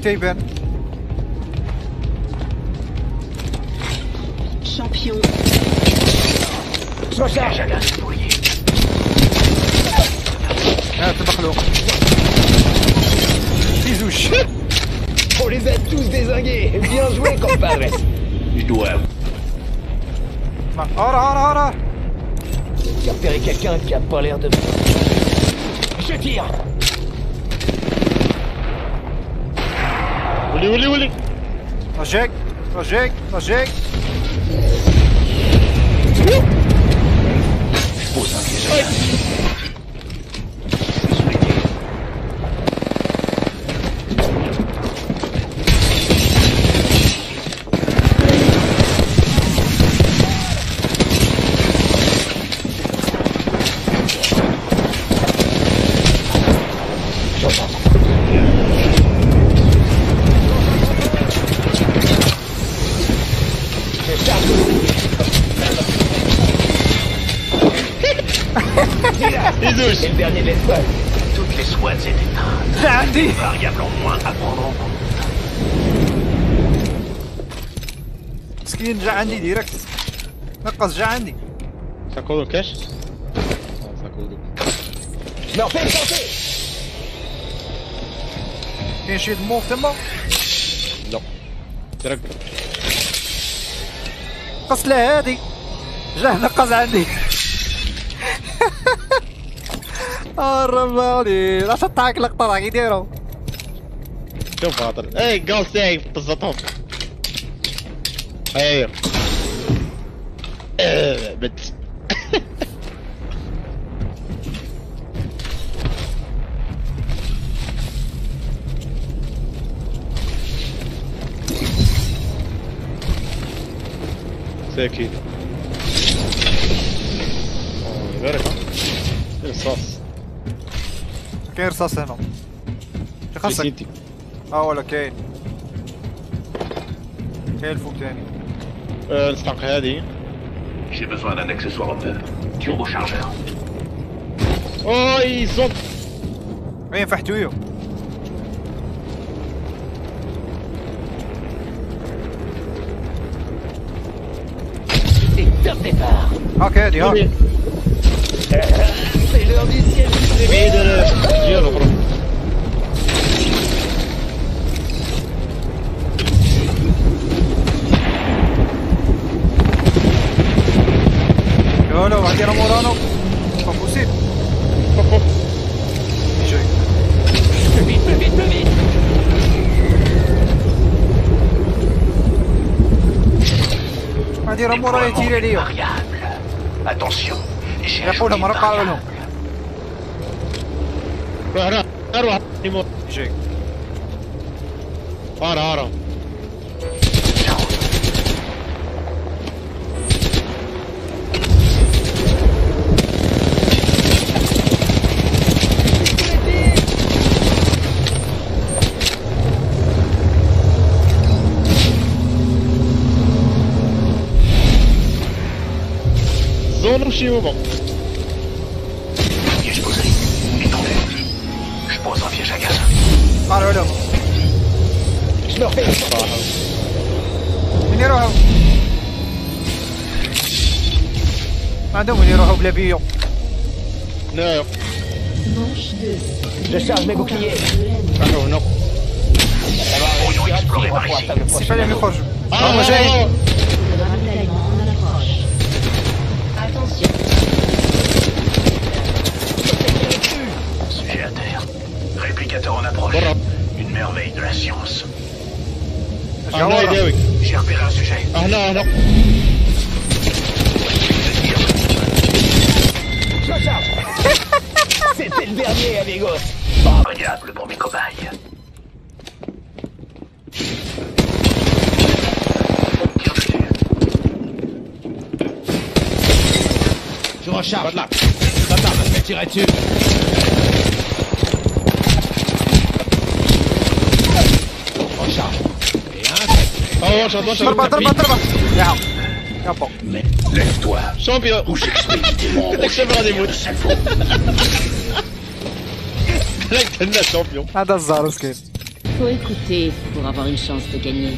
comité Ben? عندي ساكودو كاش آه ساكودو لا فين فين كاين شي موف تما لا ترك قص له هادي جاه نقص عندي الرمالي لا تطعك لقطه راه يديرو شوف خاطر اي قال سيف طزتهم خير بالتأكيد يبارك رصاص كاين رصاص هنا. شو خاصك؟ آه ولا كاين. كاين فوق تاني. الصق هادي J'ai بزوان d'un accessoire en peur. Turbochargeur. Oh, départ. Ok, di là. Eh, c'est l'heure du ciel. Rivedere. Giro proprio. Yolo, andiamo Morano. Fa così. Vite, vite, vite. Andiamo a dire io. Attention, Rapuno, ma non parlo. Guarda, guarda un attimo. Sì. Ora, ora. جاي ارى ارى زون وشي هما Piège posé. Étendu. Je pose un piège à gaz. قالوا لهم Je me refais une santé. صراحه وين يروحوا ما عندهم وين يروحوا بلا بيو لا Manche 2. Je charge mes boucliers. راحوا هنا On va réussir à tirer pour la table J'ai repéré un sujet. Arnaud, Arnaud. C'était le dernier, amigos. Incroyable pour mes cobayes. Je recharge là. Papa me fait tirer dessus. Attention, attention, attention. Attention, attention. Attention. Mais lève-toi. Champion. Ou j'explique tes mots. T'accepteras des mots. Là, champion. Ah, d'accord, ok. Faut écouter pour avoir une chance de gagner.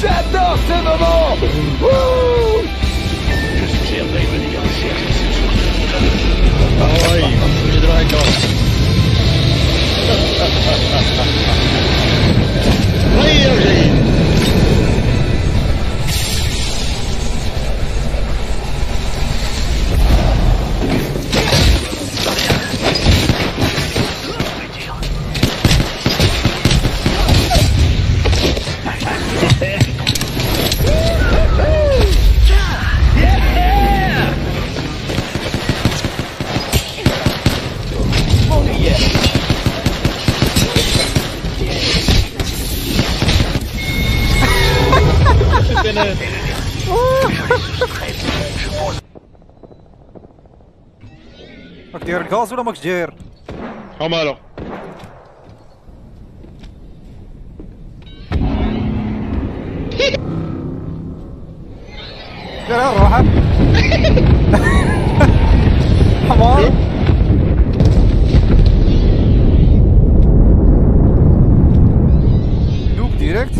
J'adore ce moment Wouh Je suggère d'aller venir chercher cette. Ah oui, j'ai de la. Oui, راك داير الغاز ولا ماكش داير Oh, mais alors. داير روحك حمار نوب ديريكت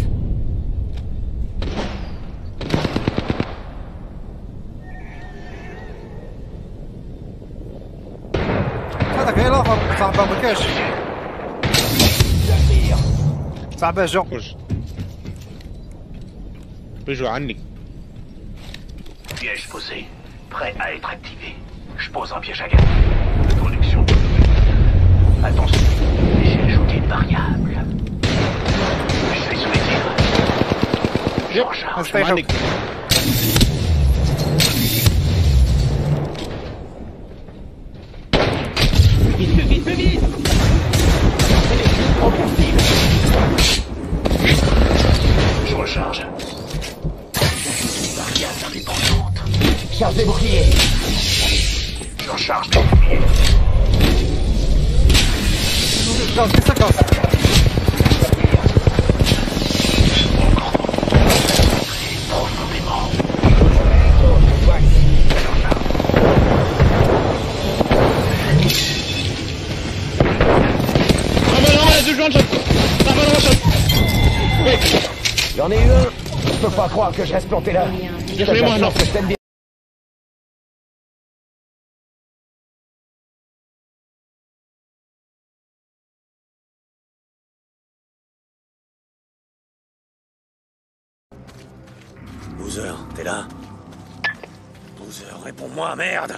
صاحبه ما كاش صاحبه جو Couche. Tu peux jouer à Annick. Piège posé, prêt à être activé. Je pose un piège à gaz. Connexion. Attention, j'ai ajouté une variable. Je suis sous les tirs. Je recharge. Pas croire que je reste planté là J'ai T'as de fait la moi, non. chance que je t'aime bien. Boozer, t'es là? Boozer, réponds-moi, merde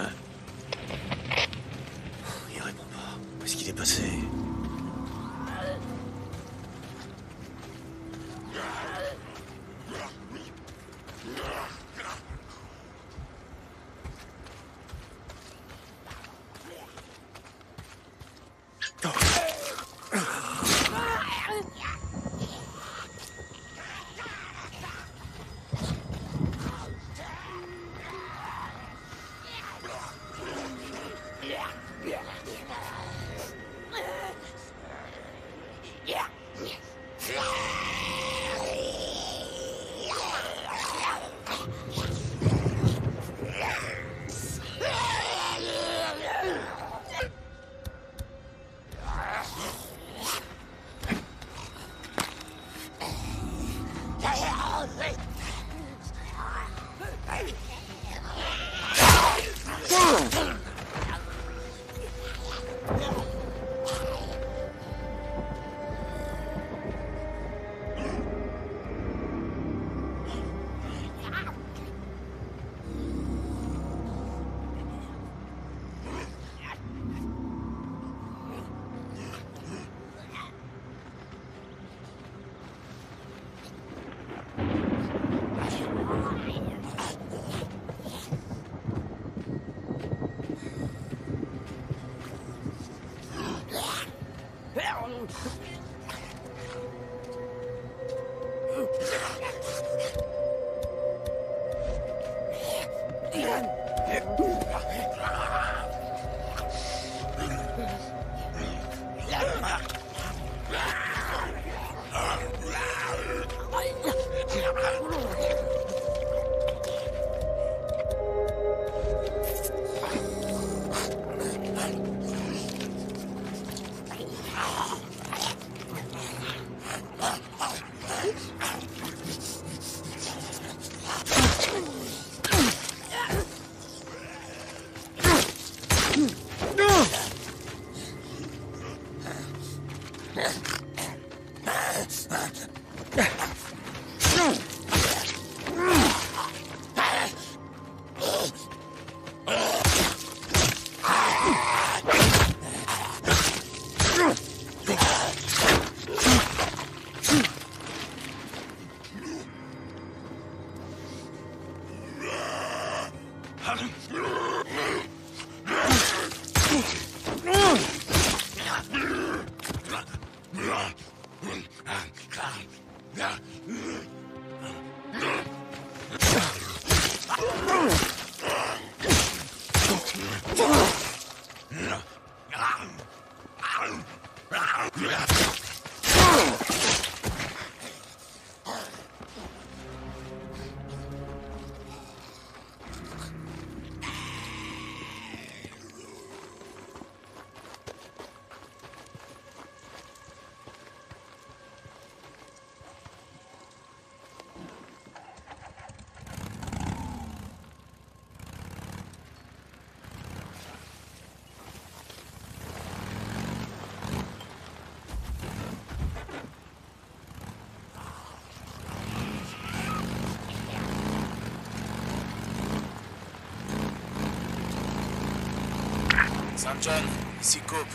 Saint John, ici Cope.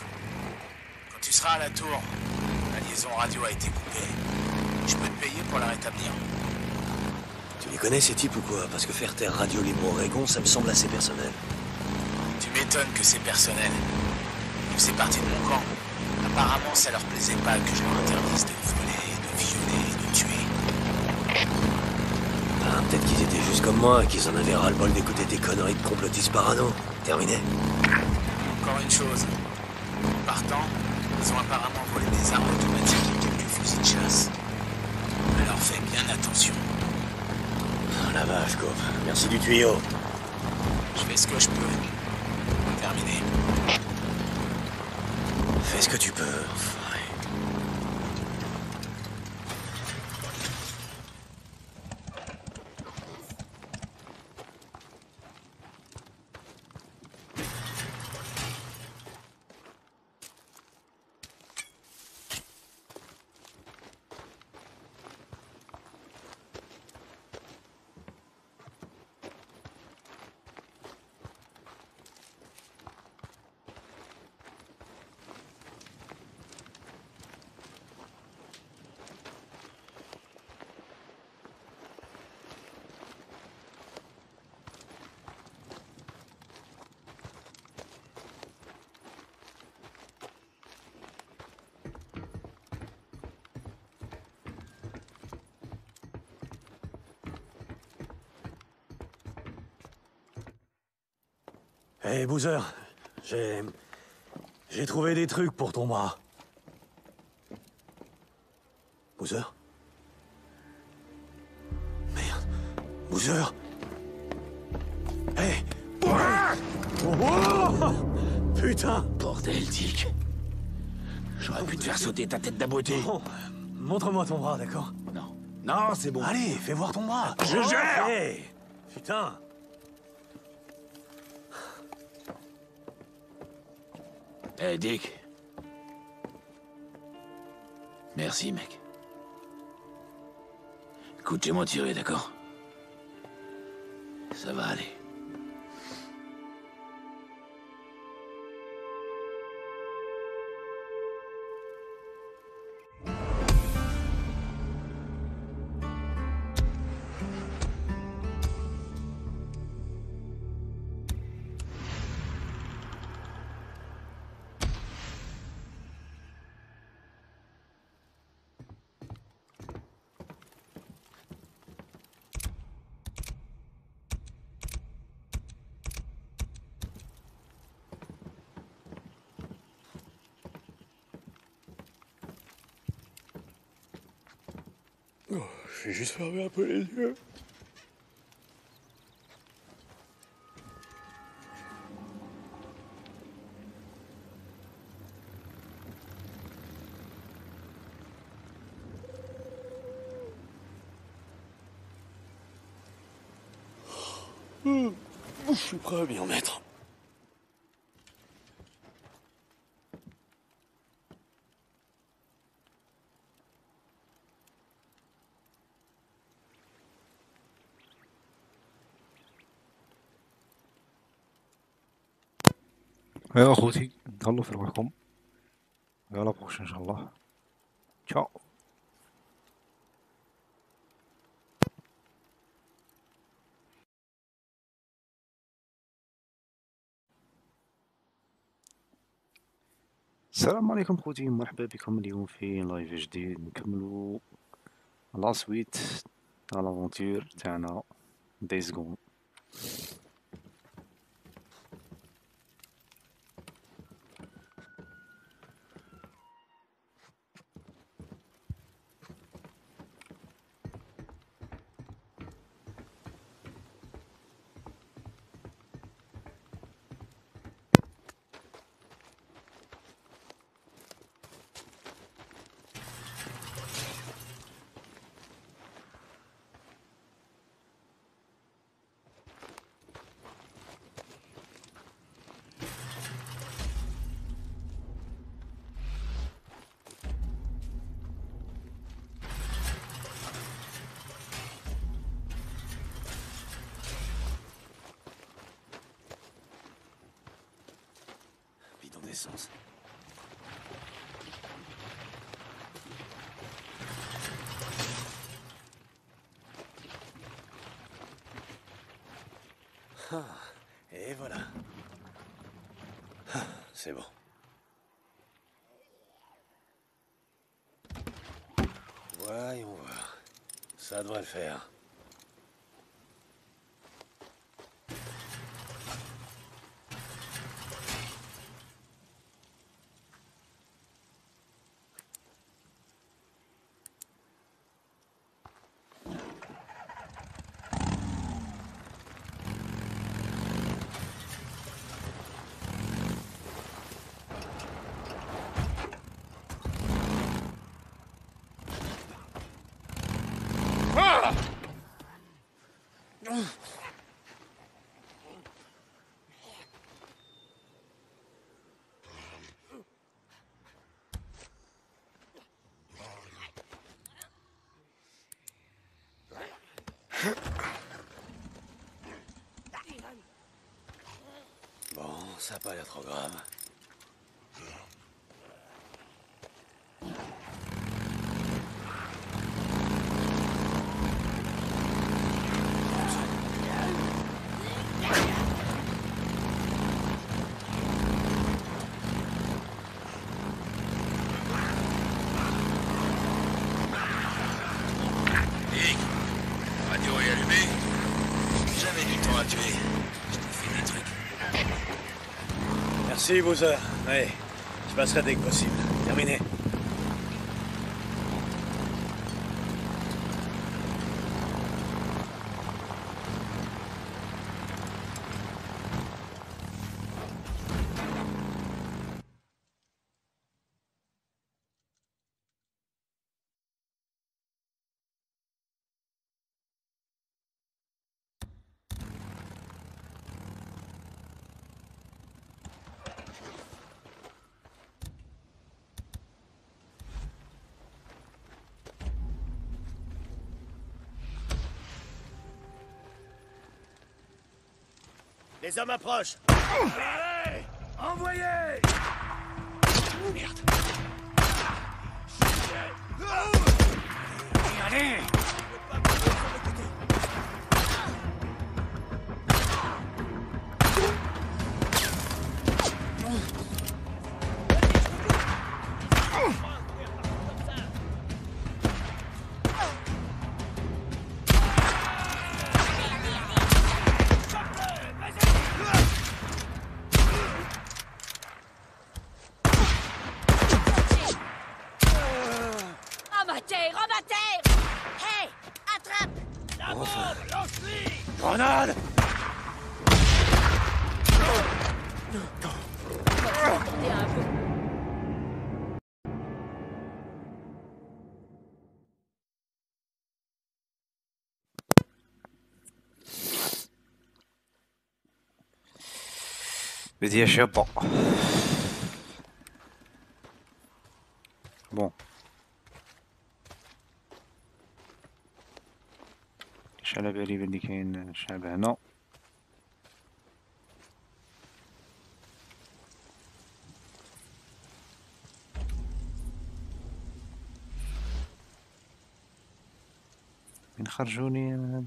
Quand tu seras à la tour, la liaison radio a été coupée. Je peux te payer pour la rétablir. Tu les connais ces types ou quoi? Parce que faire taire Radio Libre Oregon, ça me semble assez personnel. Tu m'étonnes que c'est personnel. Fais partie de mon camp. Apparemment, ça leur plaisait pas que je leur interdise de voler, de violer, de tuer. Ah, peut-être qu'ils étaient juste comme moi, qu'ils en avaient ras-le-bol d'écouter tes conneries de complotistes parano. Terminé. Chose. Partant, ils ont apparemment volé des armes automatiques et quelques fusils de chasse. Alors fais bien attention. Ah, la vache. Merci du tuyau. Je fais ce que je peux. Terminé. Fais ce que tu peux. Enfoiré. Hé, Boozer, j'ai... J'ai trouvé des trucs pour ton bras. Boozer Merde. Boozer Hé Putain Bordel, Dick. J'aurais pu te faire sauter ta tête d'aboté. Bon, montre-moi ton bras, d'accord? Non. Non, c'est bon. Allez, fais voir ton bras Je gère Hé Putain Eh, Dick. Merci, mec. Écoute, j'ai moins tiré, d'accord? Je vais juste fermer un peu les yeux. Je suis prêt à m'y remettre. يا أخوتي. تهلاو في روحكم. يلا بروش إن شاء الله. تشاو. السلام عليكم خوتي مرحبا بكم اليوم في لايف جديد. نكملو لا سويت تاع لافونتور تاعنا دايز جون Ça devrait le faire. Bon, ça a pas l'air trop grave. Nick, radio est allumée J'avais du temps à tuer. Je t'ai fait des trucs. Merci, Bowser. Ouais, je passerai dès que possible. Les hommes approchent. Allez Envoyez. Merde. Allez. Rebattez بدي اشبع بون مش على بالي بلي كاين شعب هنا من خرجوني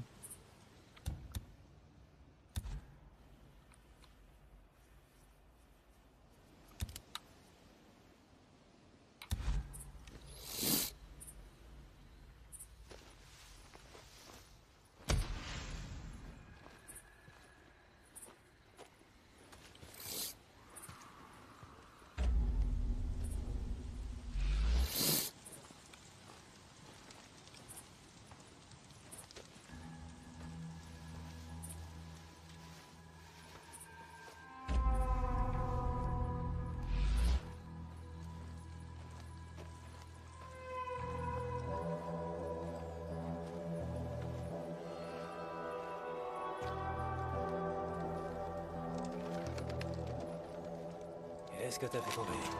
Qu'est-ce que t'as tomber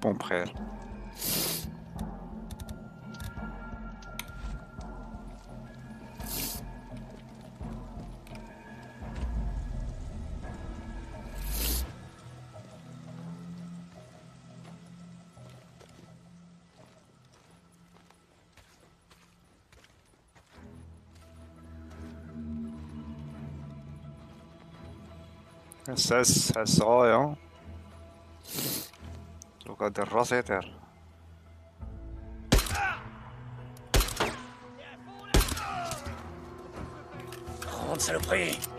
pomperais. Ça, ça sera, hein got the Rosetta. Grande saloperie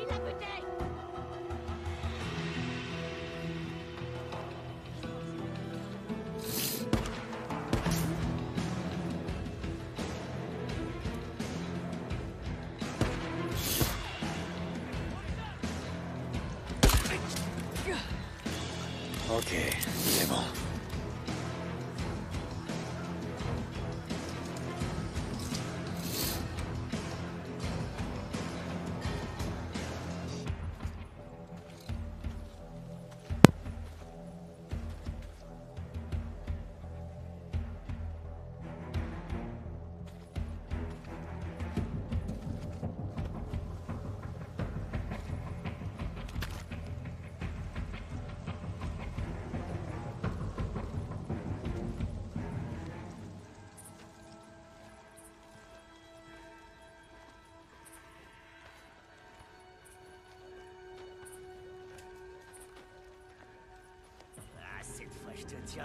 Ah, cette fois, je te tiens.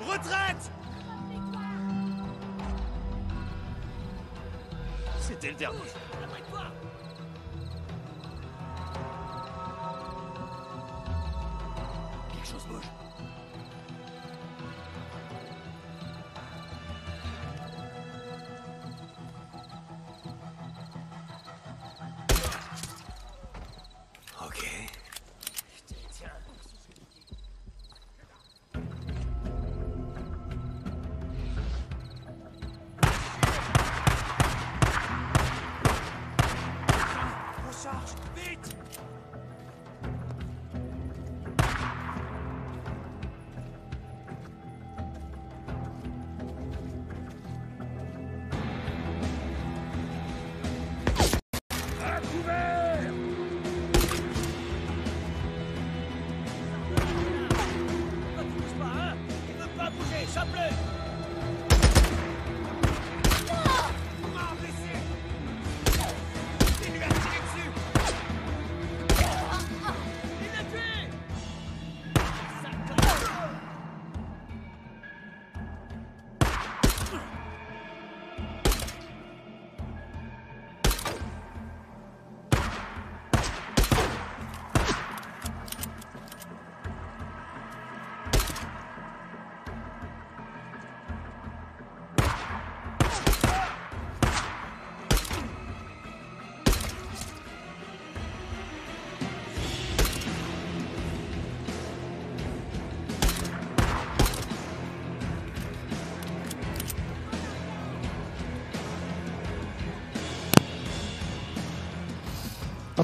Retraite C'était le dernier.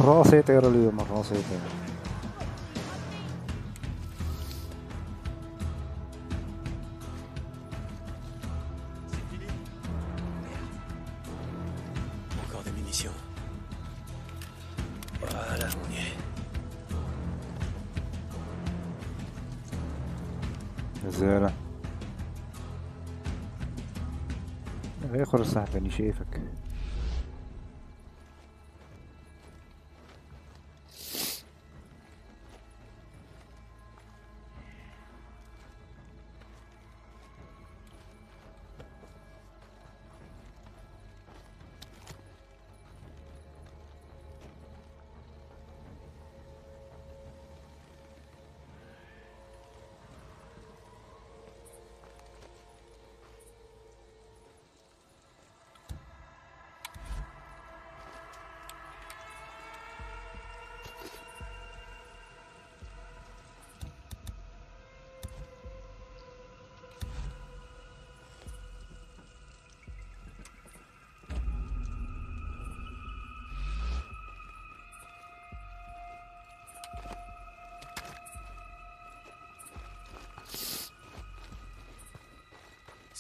راسي يطير اليوم راسي يطير زين غير خرج صاحبي شايفك.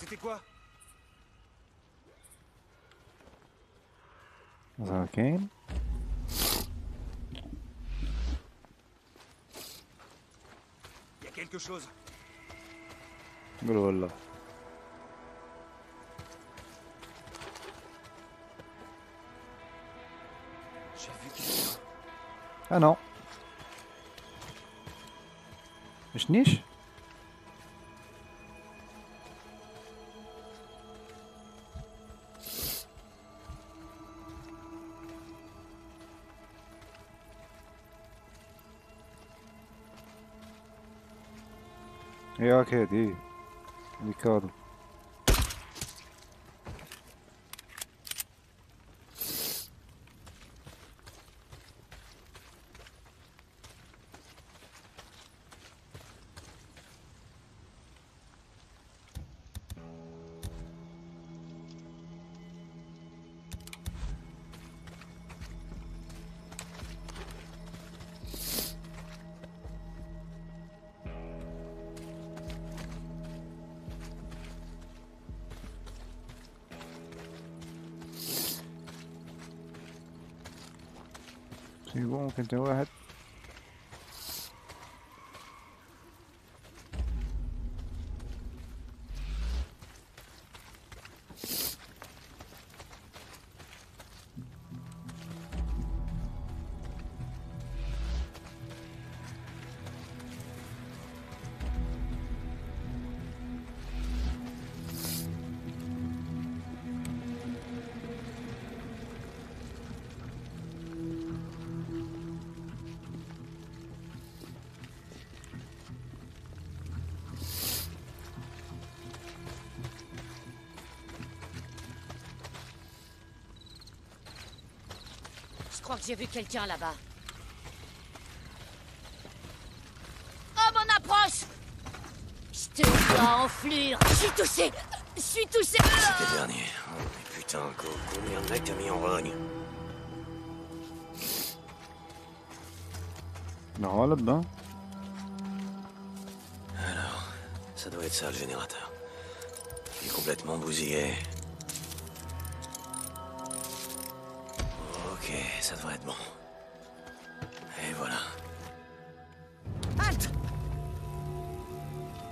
C'était quoi Ok. Il y a quelque chose. Voilà. J'ai vu quelqu'un. Ah non. Je niche aqui de Ricardo. can do it. J'ai vu quelqu'un là-bas. Oh, mon approche Je te vois enflure Je suis touché Je suis touché C'était le dernier. Oh, mais putain, combien de mecs t'as mis en rogne Non, là-dedans. Alors, ça doit être ça le générateur. Il est complètement bousillé. Ça devrait être bon. Et voilà. Halte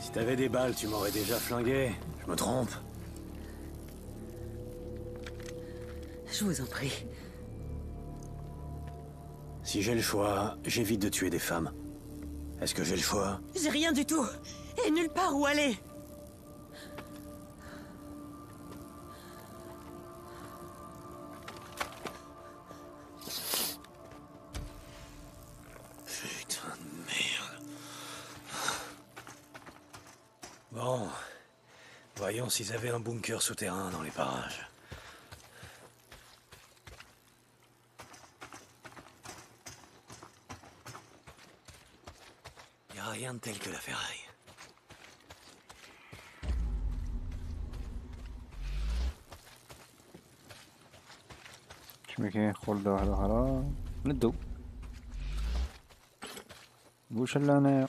Si t'avais des balles, tu m'aurais déjà flingué. Je me trompe. Je vous en prie. Si j'ai le choix, j'évite de tuer des femmes. Est-ce que j'ai le choix? J'ai rien du tout. Et nulle part où aller. Voyons s'ils avaient un bunker souterrain dans les parages. Y a rien de tel que la ferraille. شي ما كاين خلدة واحدة أخرى ندو وش اللي انايا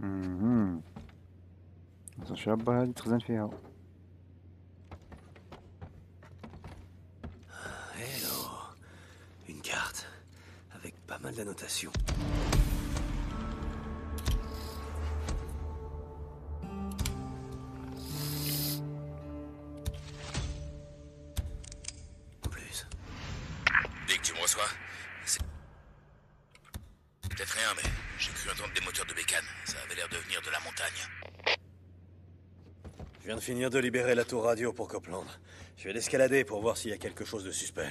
مهم. الشابة هذه تخزن فيها Hello. Une carte. Avec pas mal d'annotations. Finir de libérer la tour radio pour Copland. Je vais l'escalader pour voir s'il y a quelque chose de suspect.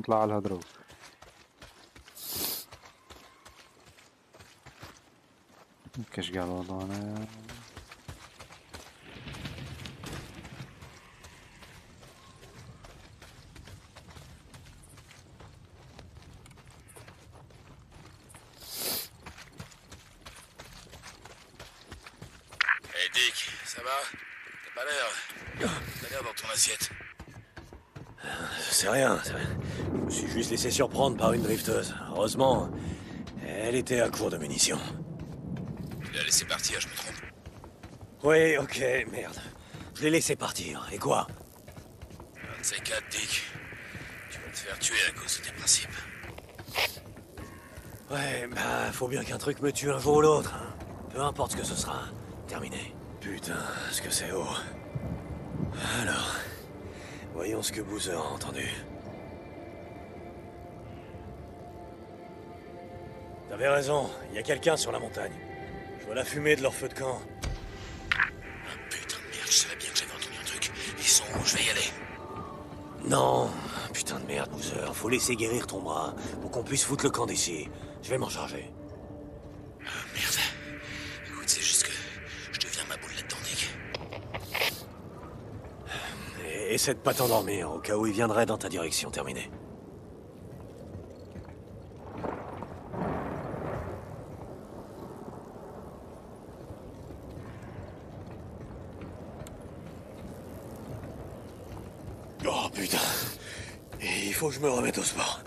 نطلع على الهدرو كاش قال وضعنا juste laissé surprendre par une drifteuse. Heureusement, elle était à court de munitions. Tu l'as laissé partir, je me trompe. Oui, ok, merde. Je l'ai laissé partir. Et quoi? Un de ces quatre, Dick. Tu vas te faire tuer à cause de tes principes. Ouais, bah, faut bien qu'un truc me tue un jour ou l'autre. hein. Peu importe ce que ce sera. Terminé. Putain, ce que c'est haut. Alors, voyons ce que Boozer a entendu. T'avais raison, il y a quelqu'un sur la montagne. Je vois la fumée de leur feu de camp. Putain de merde, je savais bien que j'avais entendu un truc. Ils sont où? Je vais y aller. Non, putain de merde, Boozer. Faut laisser guérir ton bras pour qu'on puisse foutre le camp d'ici. Je vais m'en charger. Ah, merde. Écoute, c'est juste que je deviens ma boule là-dedans. Et essaie de pas t'endormir au cas où il viendrait dans ta direction. Terminé. Oh putain. Il faut que je me remette au sport.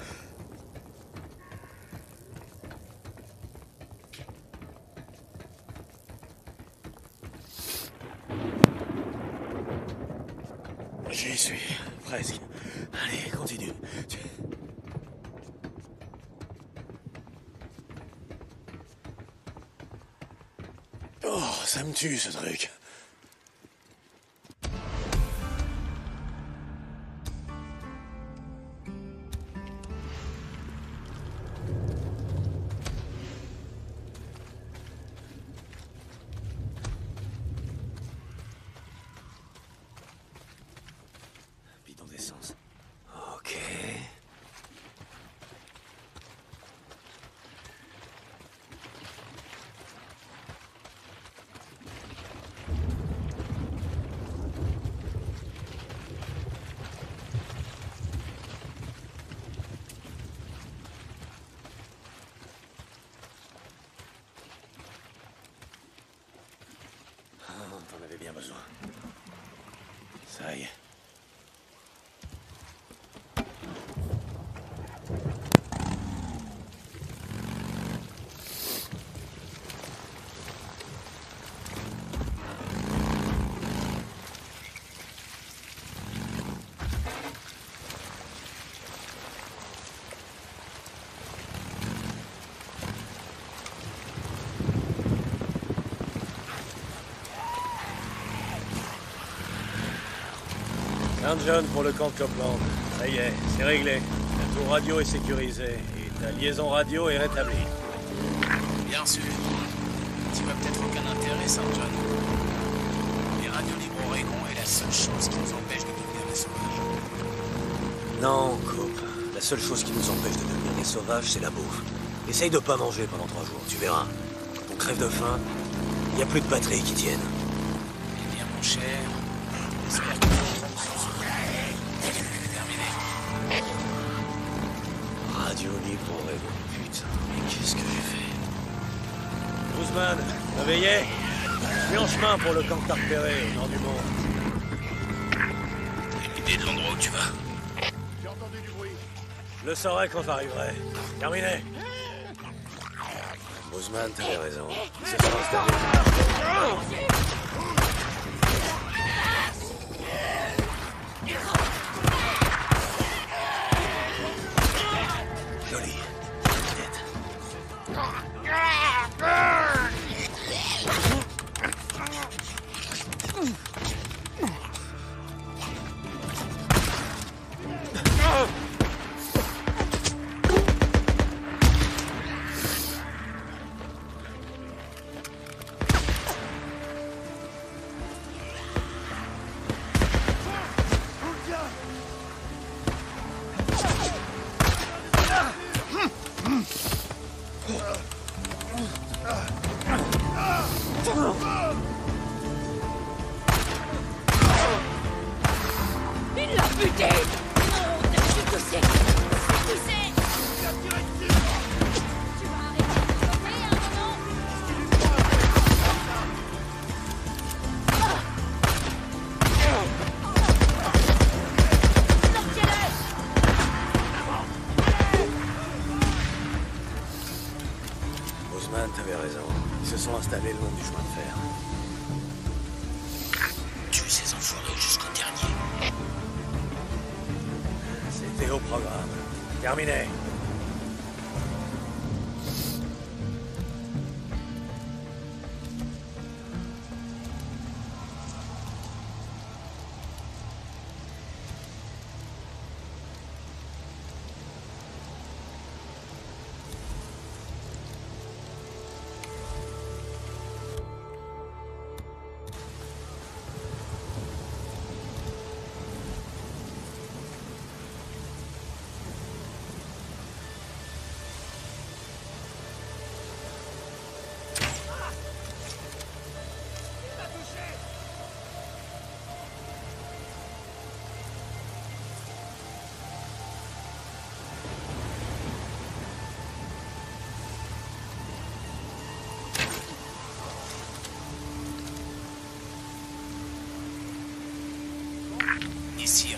J'y suis, presque. Allez, continue. Oh, ça me tue ce truc. T'en avais bien besoin. Ça y est. Saint John pour le camp de Copland. Ça y est, c'est réglé. La tour radio est sécurisée et ta liaison radio est rétablie. Bien sûr. Tu n'as peut-être aucun intérêt, Saint John. Les radios libres Oregon est la seule chose qui nous empêche de devenir des sauvages. Non, Cope. La seule chose qui nous empêche de devenir des sauvages, c'est la bouffe. Essaye de pas manger pendant trois jours, tu verras. Quand on crève de faim, il n'y a plus de batterie qui tienne. Eh bien, mon cher, chemin pour le camp que t'as repéré au nord du monde. T'as une idée de l'endroit où tu vas Je le saurai quand j'arriverai. Terminé Guzman, t'avais raison. C'est pas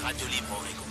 Radio Libre Oregon.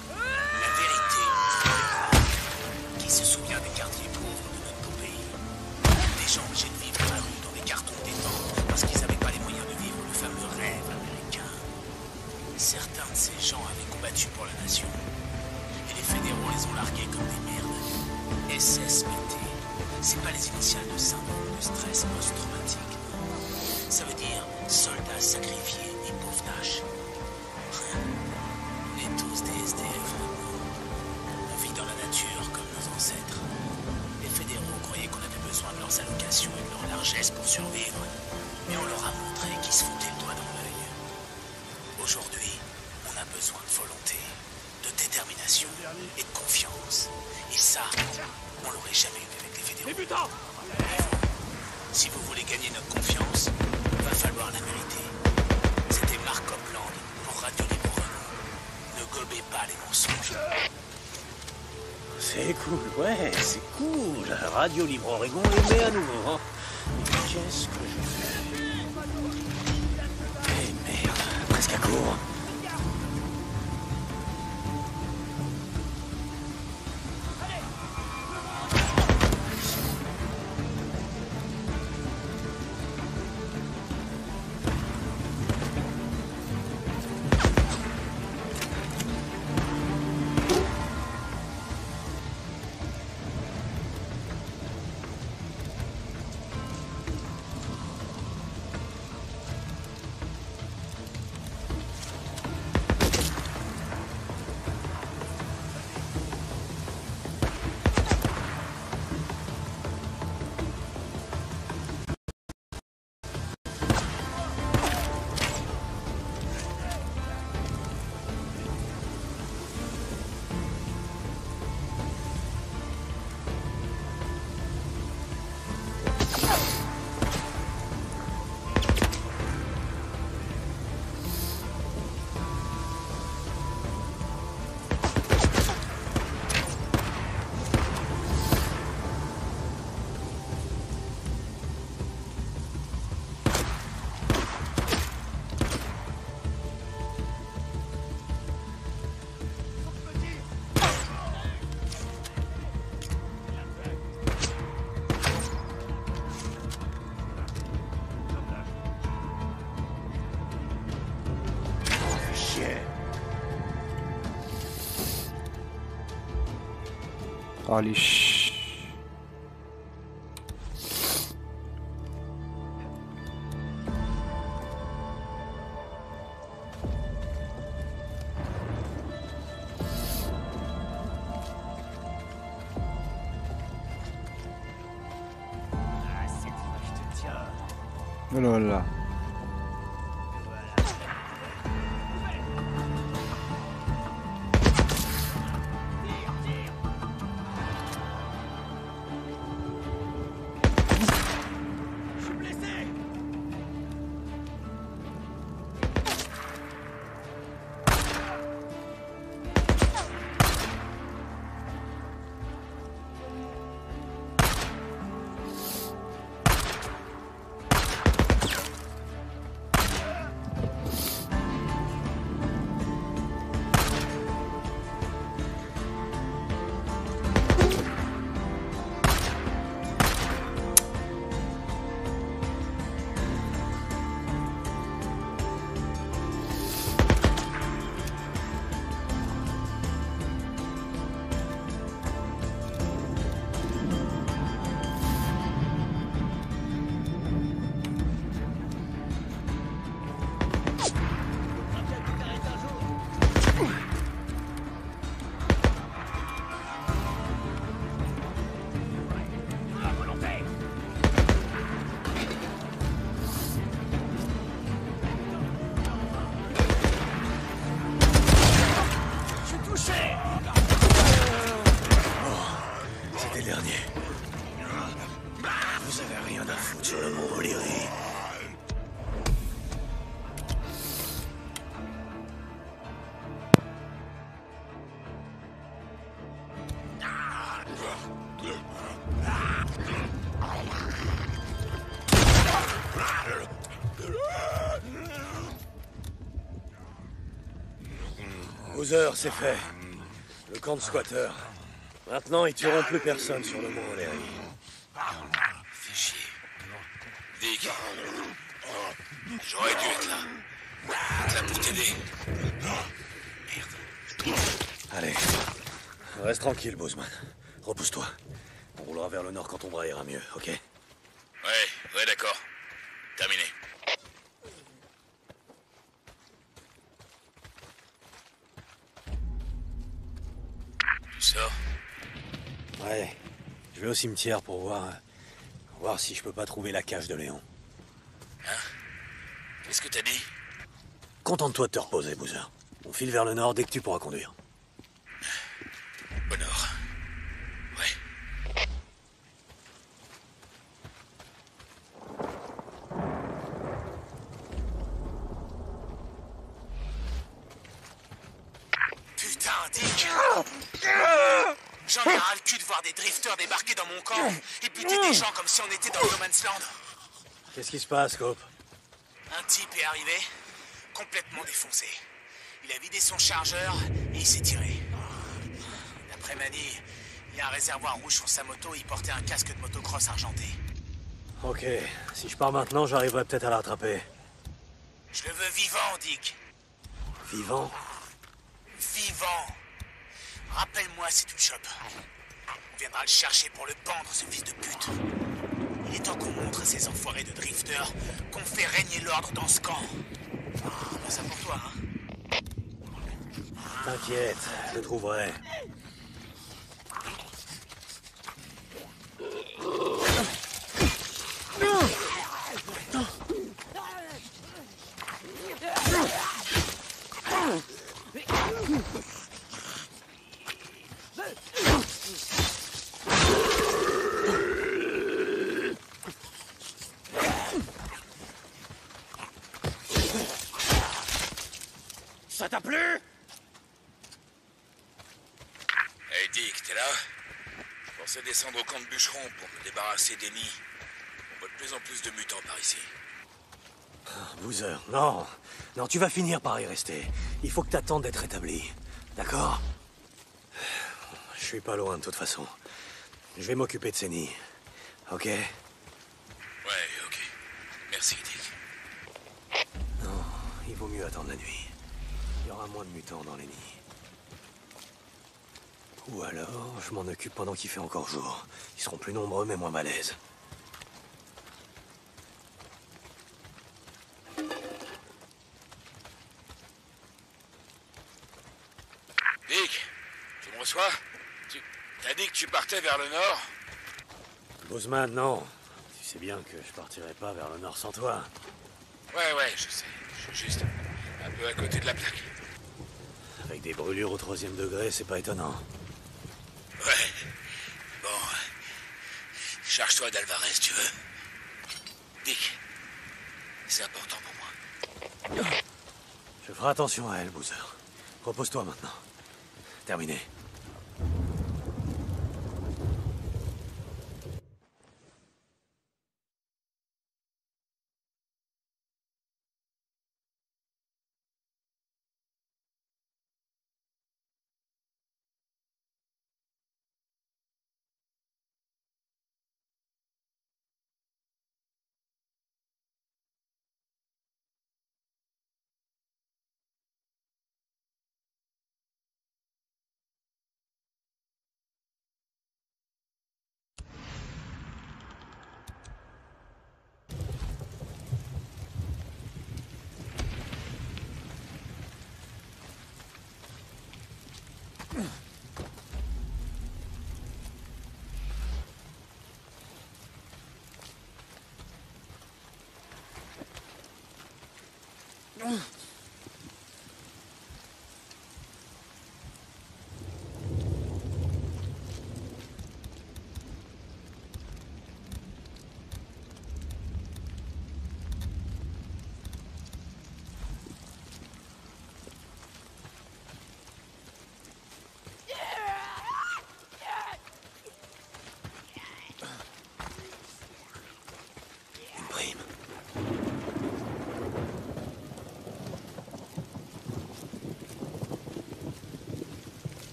Radio Libre Oregon Polish. Bowser, c'est fait. Le camp de squatteurs. Maintenant, ils tueront plus personne sur le mont O'Leary. Fais chier. Dick. J'aurais dû être là. Être là pour t'aider. Merde. Allez. Reste tranquille, Bozeman. Repousse-toi. On roulera vers le nord quand on ira mieux, ok? Au cimetière pour voir... voir si je peux pas trouver la cage de Léon. Qu'est-ce que t'as dit? Contente-toi de te reposer, Boozer. On file vers le nord dès que tu pourras conduire. Qu'est-ce qui se passe, Cope Un type est arrivé, complètement défoncé. Il a vidé son chargeur et il s'est tiré. D'après Manny, il a un réservoir rouge sur sa moto et il portait un casque de motocross argenté. Ok, si je pars maintenant, j'arriverai peut-être à la rattraper. Je le veux vivant, Dick. Vivant Vivant. Rappelle-moi si tu le chopes. On viendra le chercher pour le pendre, ce fils de pute. Il est temps qu'on montre à ces enfoirés de drifters qu'on fait régner l'ordre dans ce camp. Bon, ça pour toi, hein T'inquiète, je le trouverai. T'a plu? Hey Dick, t'es là? Je pensais descendre au camp de bûcheron pour me débarrasser des nids. On voit de plus en plus de mutants par ici. Boozer, non. Non, tu vas finir par y rester. Il faut que t'attendes d'être rétabli. D'accord? Je suis pas loin de toute façon. Je vais m'occuper de ces nids. Ok? Ouais, ok. Merci Dick. Non, il vaut mieux attendre la nuit. Il y aura moins de mutants dans les nids. Ou alors, je m'en occupe pendant qu'il fait encore jour. Ils seront plus nombreux mais moins malaises. Dick, tu me reçois? Tu t'as dit que tu partais vers le nord? Bozeman, non. Tu sais bien que je partirai pas vers le nord sans toi. Ouais, ouais, je sais. Je suis juste un peu à côté de la plaque. Avec des brûlures au troisième degré, c'est pas étonnant. Ouais. Bon. Charge-toi d'Alvarez, tu veux Dick, c'est important pour moi. Je ferai attention à elle, Boozer. Repose-toi maintenant. Terminé.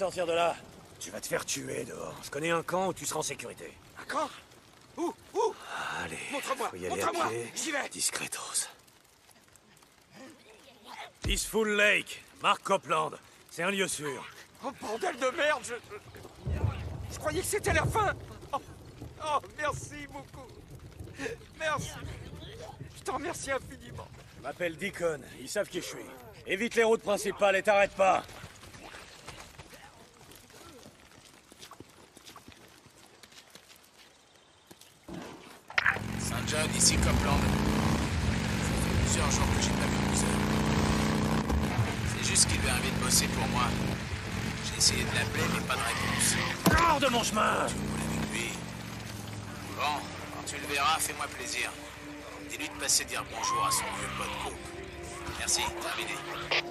Sortir de là. Tu vas te faire tuer dehors. Je connais un camp où tu seras en sécurité. Un camp? Où? Où? Allez, Montre-moi, montre-moi, j'y vais. Discretos. Peaceful Lake, Mark Copland. C'est un lieu sûr. Oh bordel de merde, je... Je croyais que c'était la fin oh, oh, merci beaucoup Merci Je te remercie infiniment Je m'appelle Deacon, ils savent qui je suis. Évite les routes principales et t'arrête pas. Saint John, ici Copland. Ça fait plusieurs jours que j'ai pas vu Boozer. C'est juste qu'il lui arrivé de bosser pour moi. J'ai essayé de l'appeler, mais pas de réponse. Hors de mon chemin Tu roules avec lui? Bon, quand tu le verras, fais-moi plaisir. Dis-lui de passer dire bonjour à son vieux pote Coop. Merci, terminé.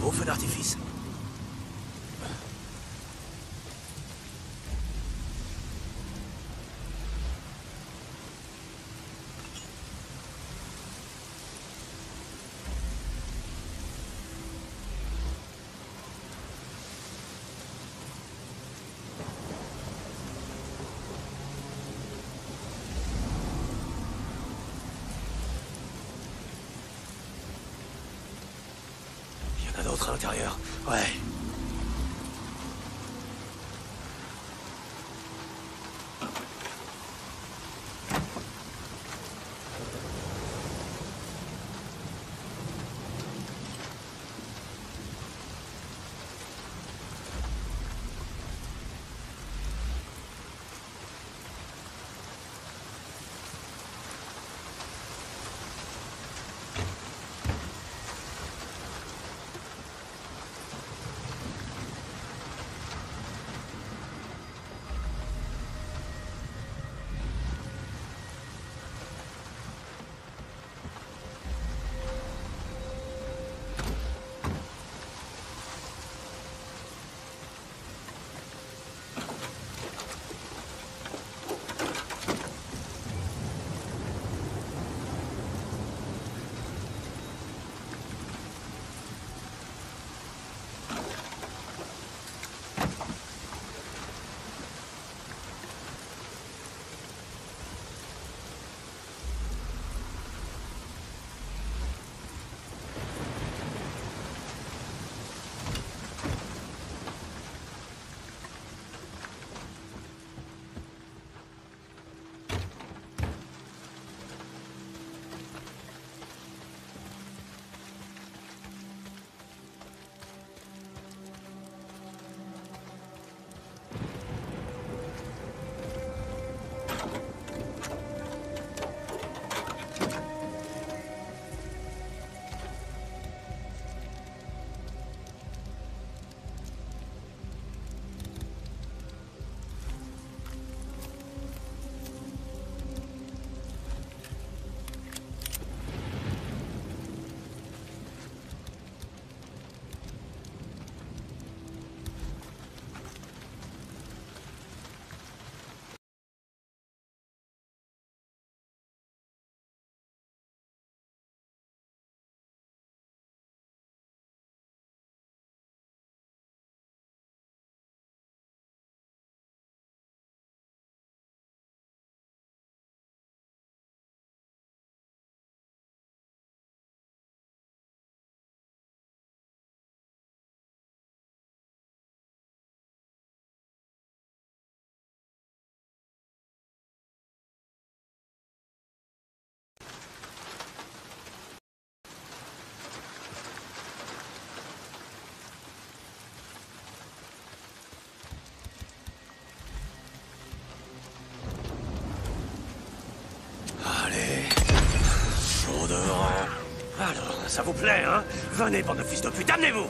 Beau feu d'artifice. Il y en a d'autres à Alors, ça vous plaît, hein? Venez, bande de fils de pute, amenez-vous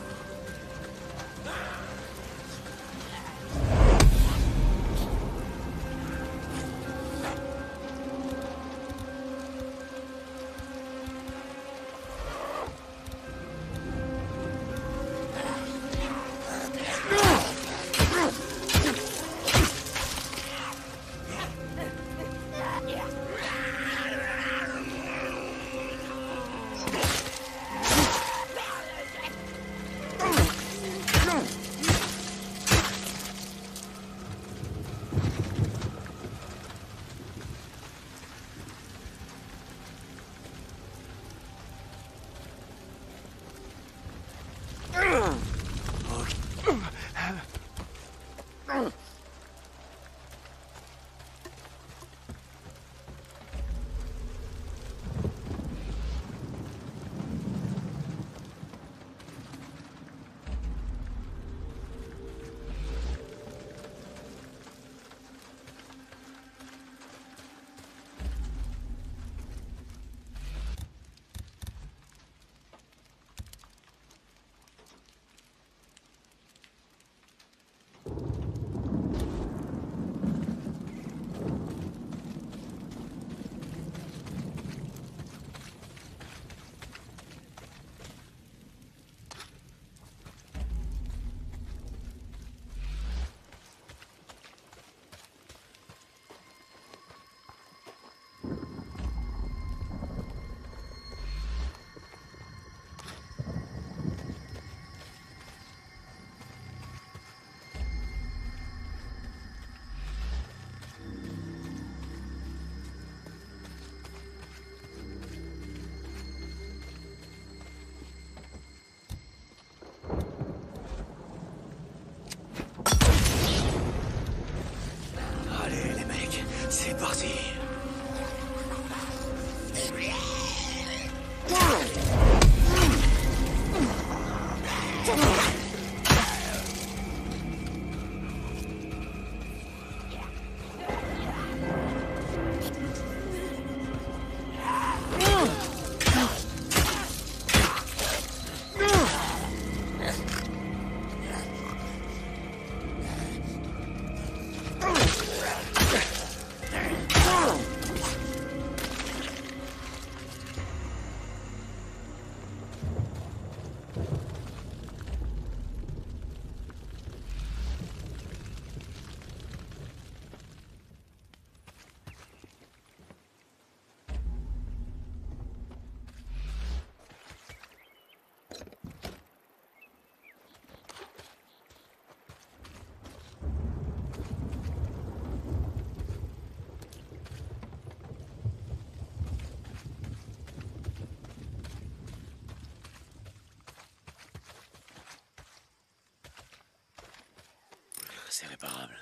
c'est réparable.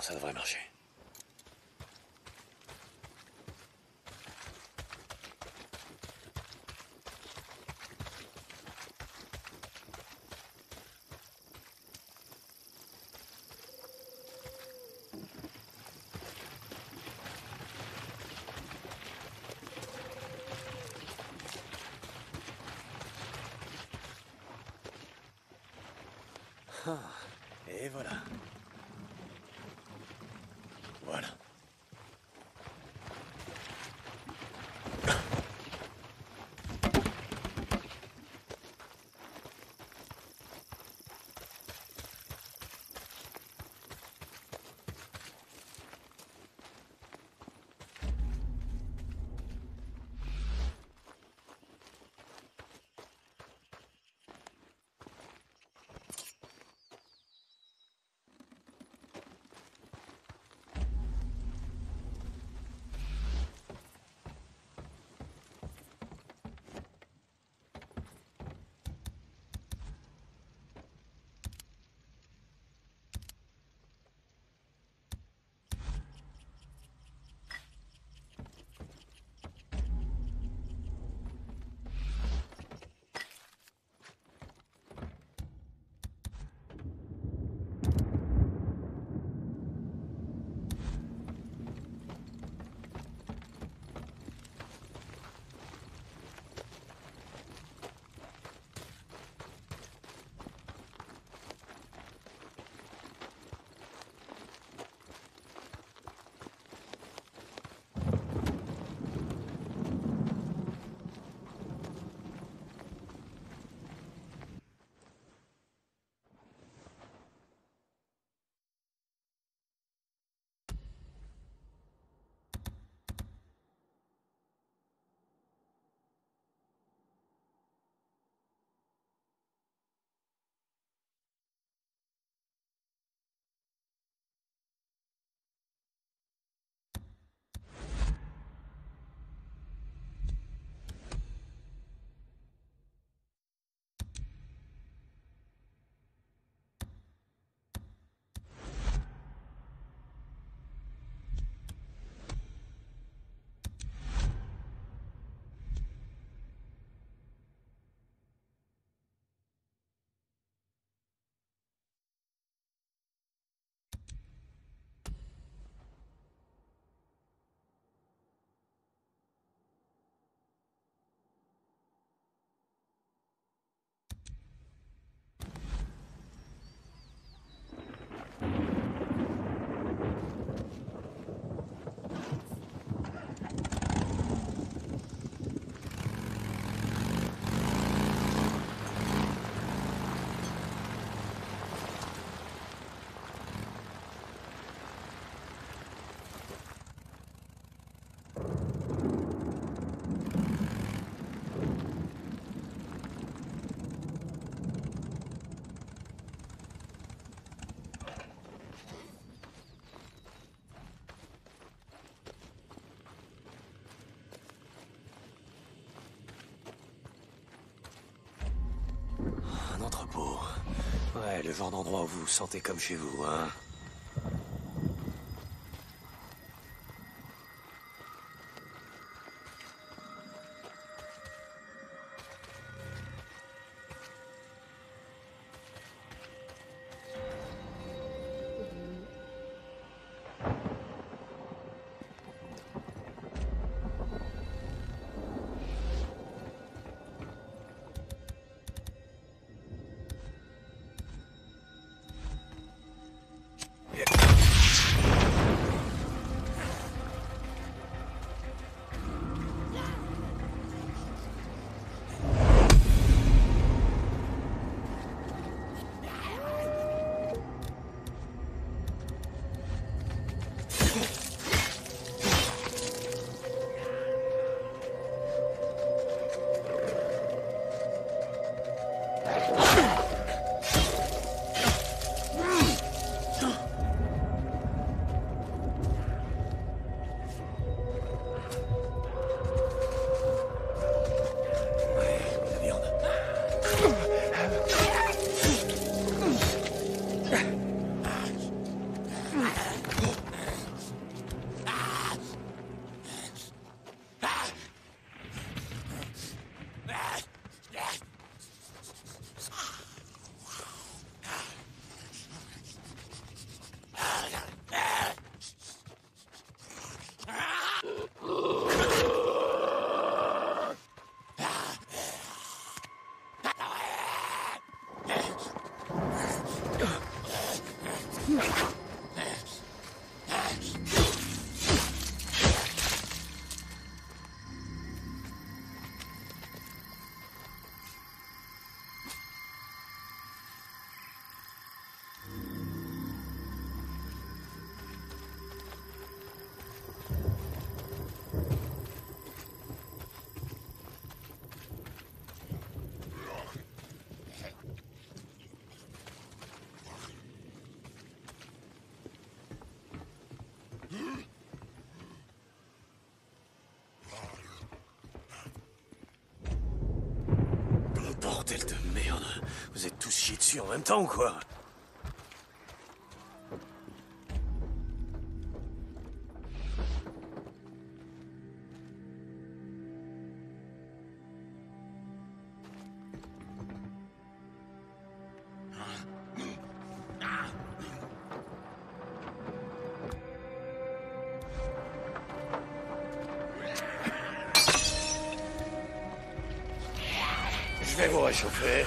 Ça devrait marcher. Un entrepôt. Ouais, le genre d'endroit où vous vous sentez comme chez vous, hein. Bordel de merde. Vous êtes tous chiés dessus en même temps ou quoi? Je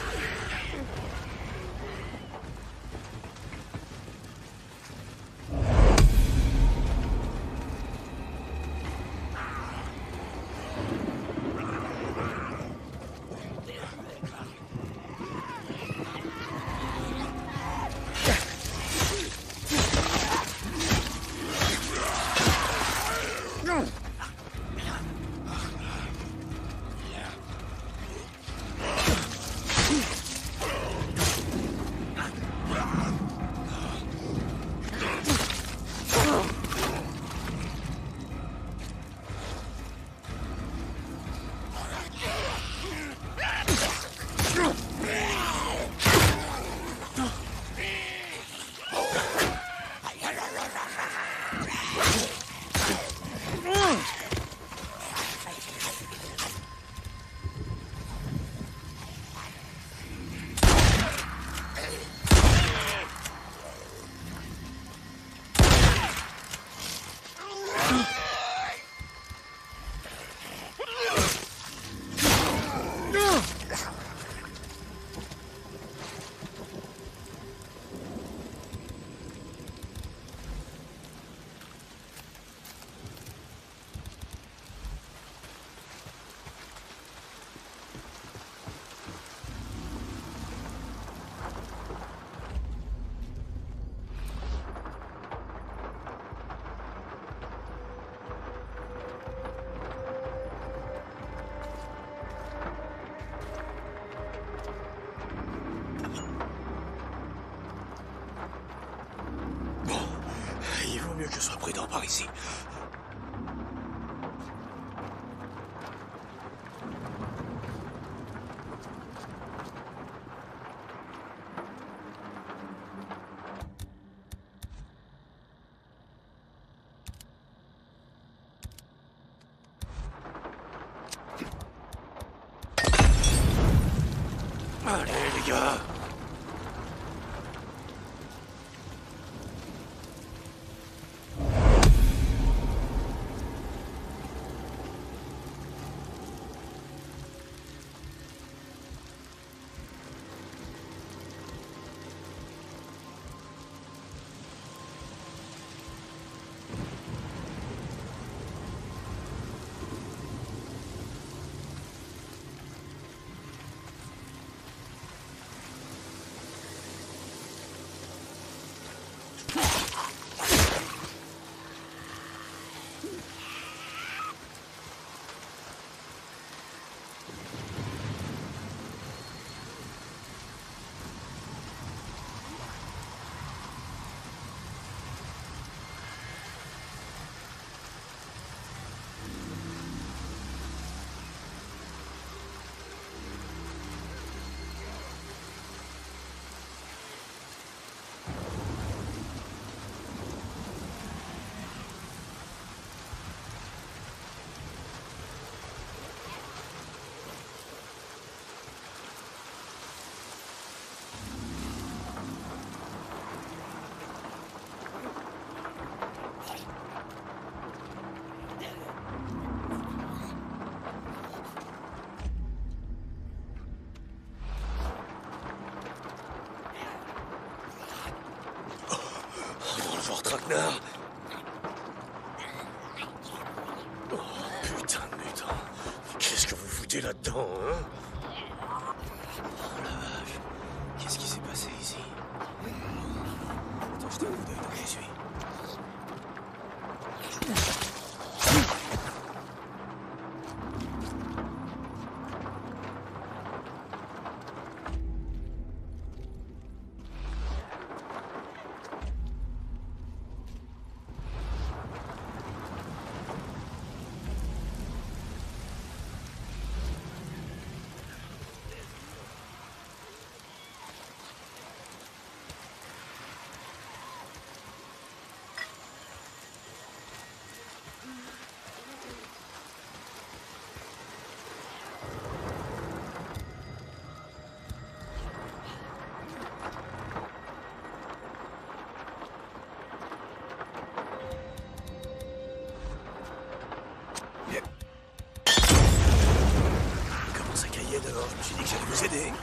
que No. Je j'allais vous aider.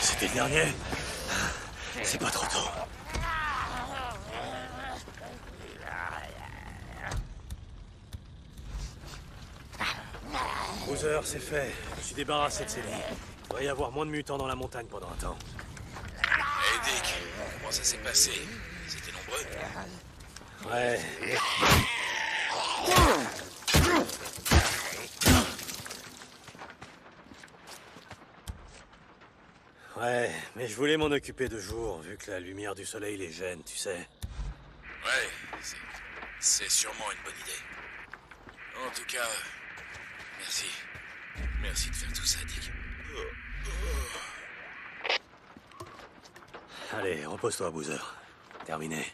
C'était le dernier C'est pas trop tôt. Bowser, c'est fait. Je me suis débarrassé de ces lits. Il devrait y avoir moins de mutants dans la montagne pendant un temps. Comment ça s'est passé? C'était nombreux Ouais. Ouais, mais je voulais m'en occuper de jour, vu que la lumière du soleil les gêne, tu sais. Ouais, c'est sûrement une bonne idée. En tout cas, merci. Merci de faire tout ça, Dick. Allez, repose-toi, Boozer. Terminé.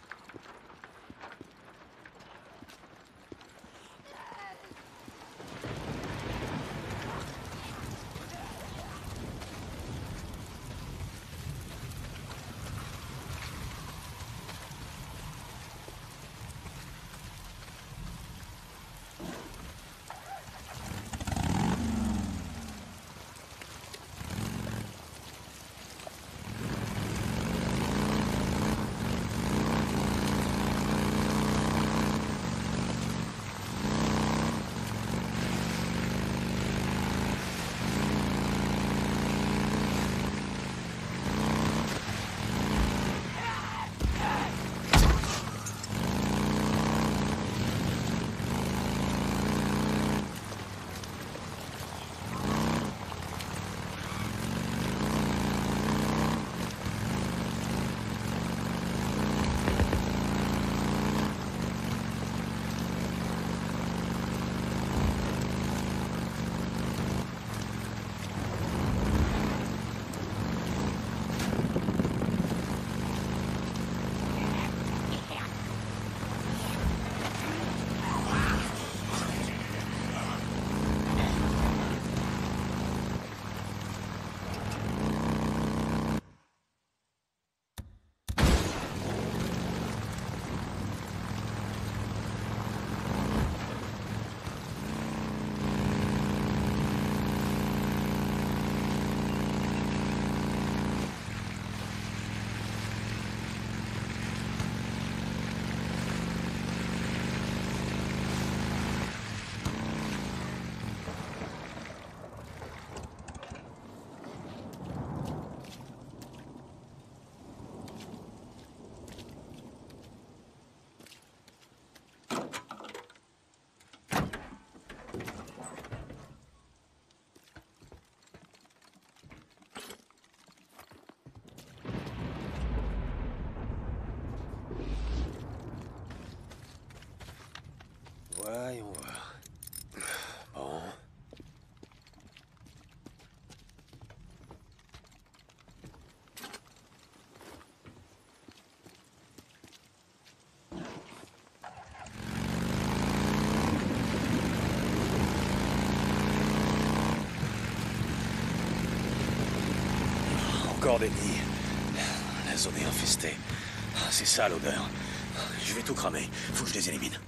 Encore des nids. La zone est infestée. C'est ça l'odeur. Je vais tout cramer. Faut que je les élimine.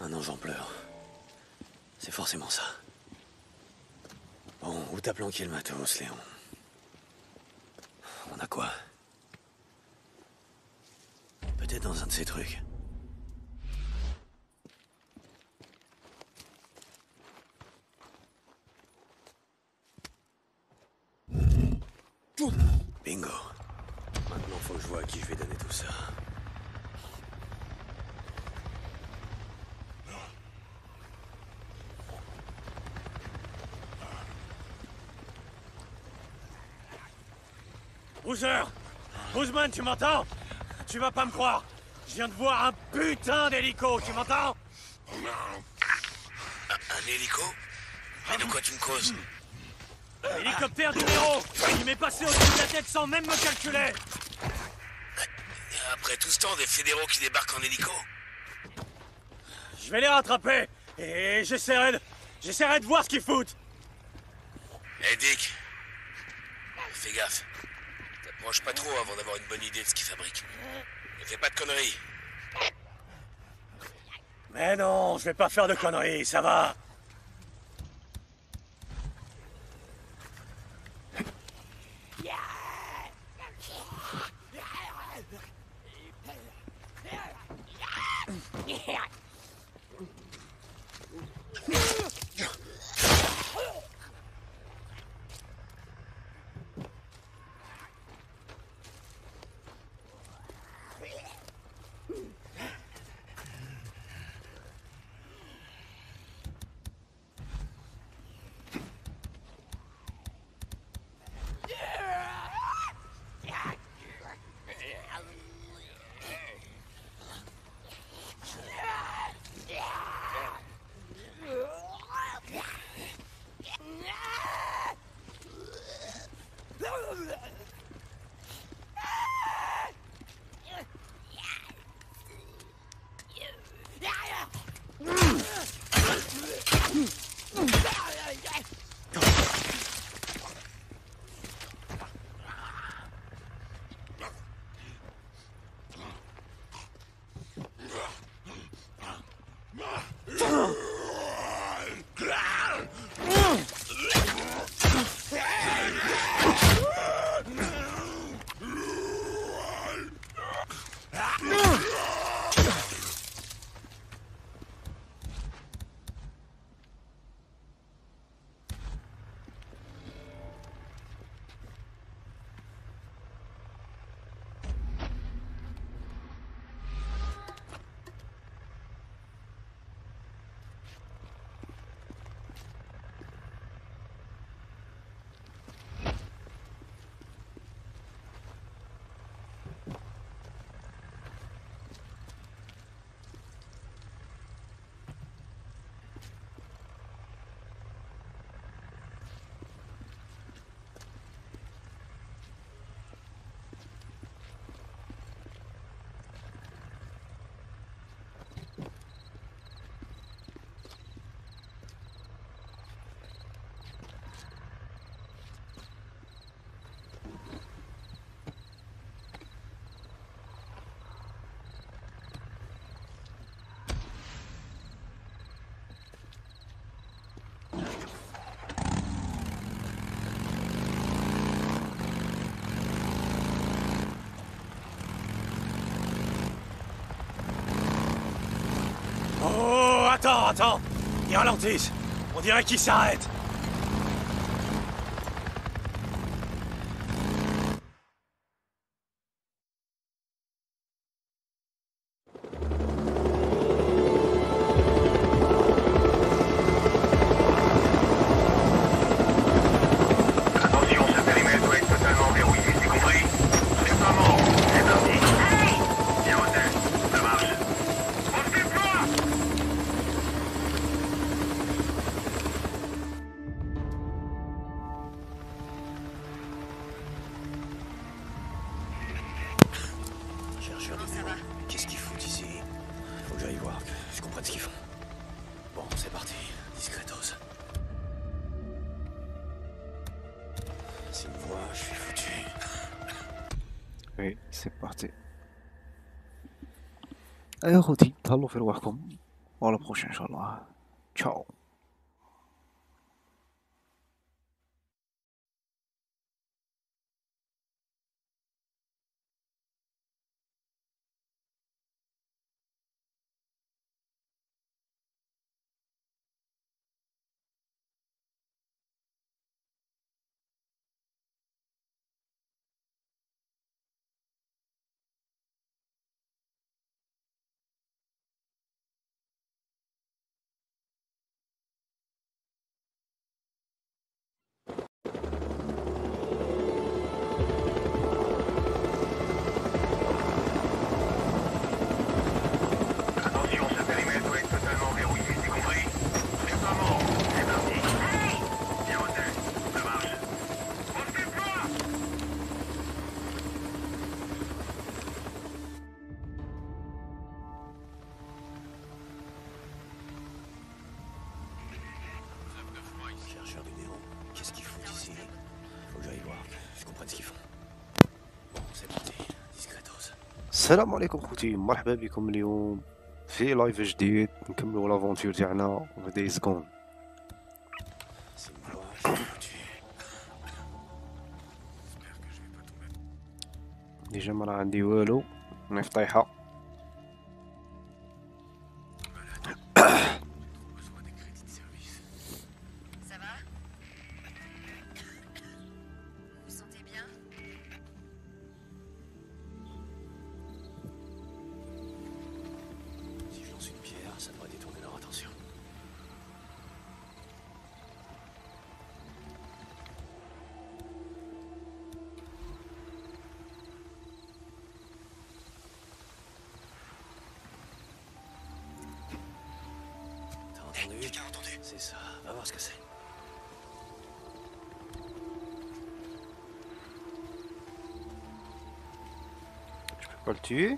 Un ange en pleurs. C'est forcément ça. Bon, où t'as planqué le matos, Léon? On a quoi? Peut-être dans un de ces trucs. Bingo. Maintenant, faut que je vois à qui je vais donner tout ça. Boozer Boozman, tu m'entends? Tu vas pas me croire. Je viens de voir un putain d'hélico, tu m'entends? Un hélico? Mais de quoi tu me causes? Hélicoptère numéro. Il m'est passé au-dessus de la tête sans même me calculer. Après tout ce temps, des fédéraux qui débarquent en hélico? Je vais les rattraper et j'essaierai de... J'essaierai de voir ce qu'ils foutent. Hé Dick Fais gaffe. T'approches pas trop avant d'avoir une bonne idée de ce qu'ils fabriquent. Ne fais pas de conneries. Mais non, je vais pas faire de conneries, ça va Attends, attends. Ils ralentissent On dirait qu'ils s'arrêtent Et aujourd'hui, t'as l'offre de. Voilà, la prochaine fois. Ciao. السلام عليكم خوتي مرحبا بكم اليوم في لايف جديد نكملوا لافونتور تاعنا دايز كون ديجا ما راه عندي والو أنا في طيحه 鱼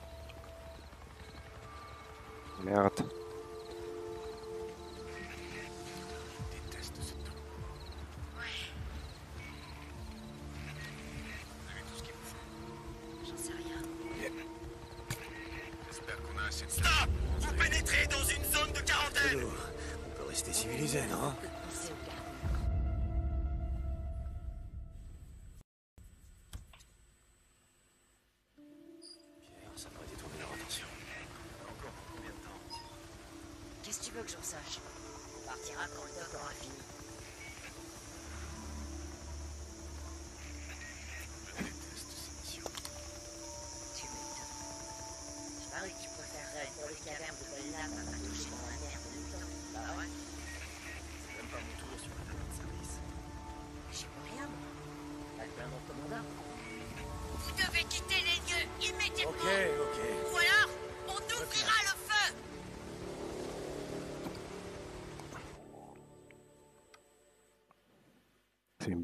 in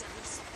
Nonsense.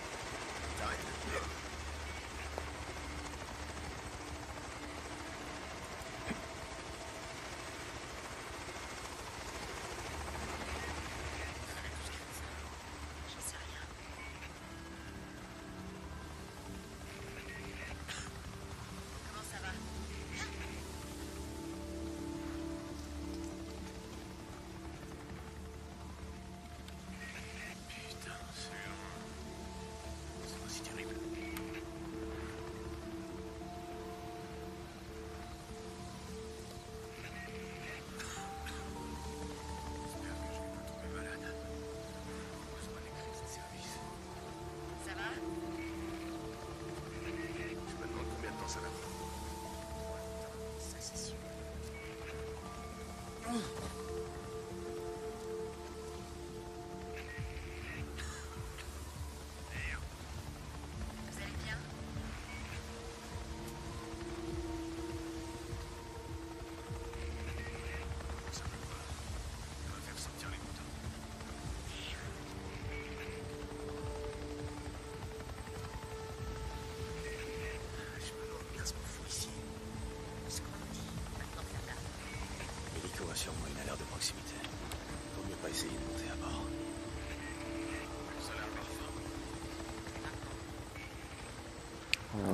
sûrement une alerte de proximité. Vaut mieux pas essayer de monter à bord.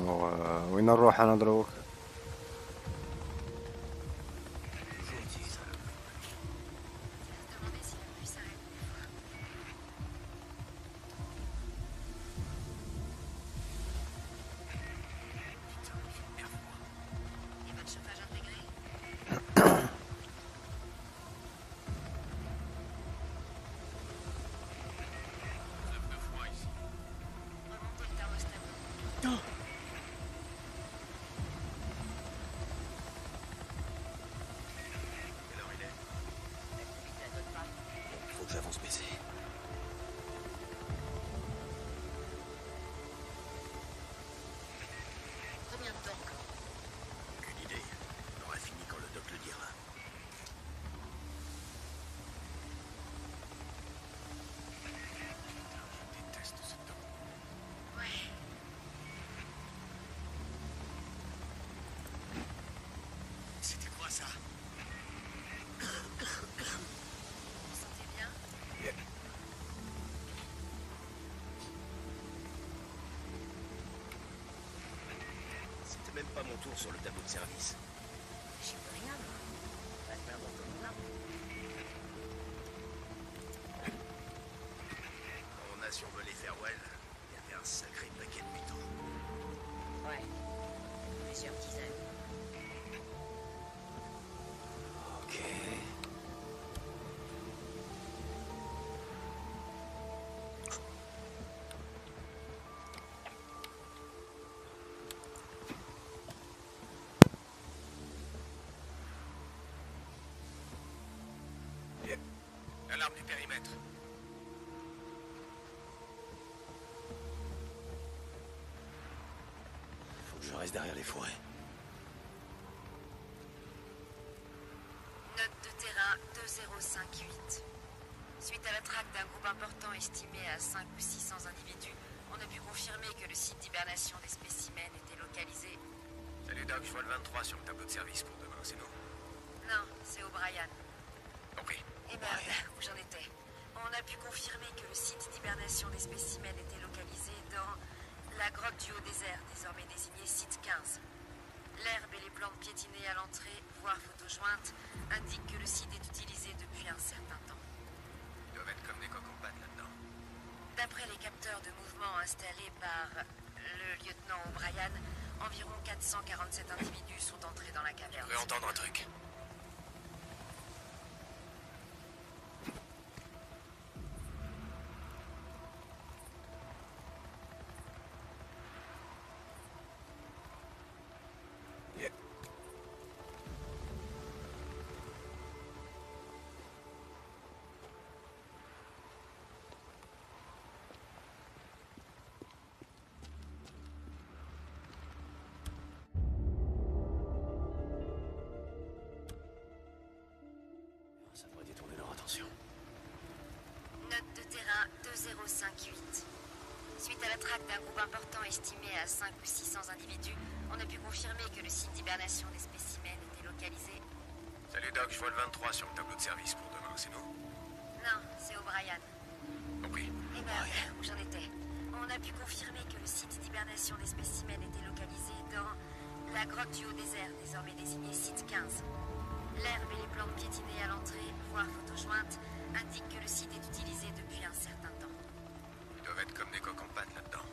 و- وين نروح انا دروك même pas mon tour sur le tableau de service. Alarme du périmètre. Faut que je reste derrière les forêts. Note de terrain 2058. Suite à la traque d'un groupe important estimé à 5 ou 600 individus, on a pu confirmer que le site d'hibernation des spécimens était localisé. Salut Doc, je vois le 23 sur le tableau de service pour demain, c'est nous. Non, c'est O'Brien. Compris. Eh merde, où j'en étais On a pu confirmer que le site d'hibernation des spécimens était localisé dans la grotte du Haut-Désert, désormais désignée site 15. L'herbe et les plantes piétinées à l'entrée, voire photo jointe, indiquent que le site est utilisé depuis un certain temps. Ils doivent être comme des pâte là-dedans. D'après les capteurs de mouvement installés par le lieutenant O'Brien, environ 447 individus sont entrés dans la caverne. Je veux entendre un truc. De terrain 2058. Suite à la traque d'un groupe important estimé à 5 ou 600 individus, on a pu confirmer que le site d'hibernation des spécimens était localisé. Salut Doc, je vois le 23 sur le tableau de service pour demain, c'est nous. Non, c'est O'Brien. Compris. Eh merde, où j'en étais? On a pu confirmer que le site d'hibernation des spécimens était localisé dans la grotte du Haut-Désert, désormais désignée site 15. L'herbe et les plantes piétinées à l'entrée, voire photo jointe, indiquent que le site est utilisé depuis un certain temps. Ils doivent être comme des en pâte là-dedans.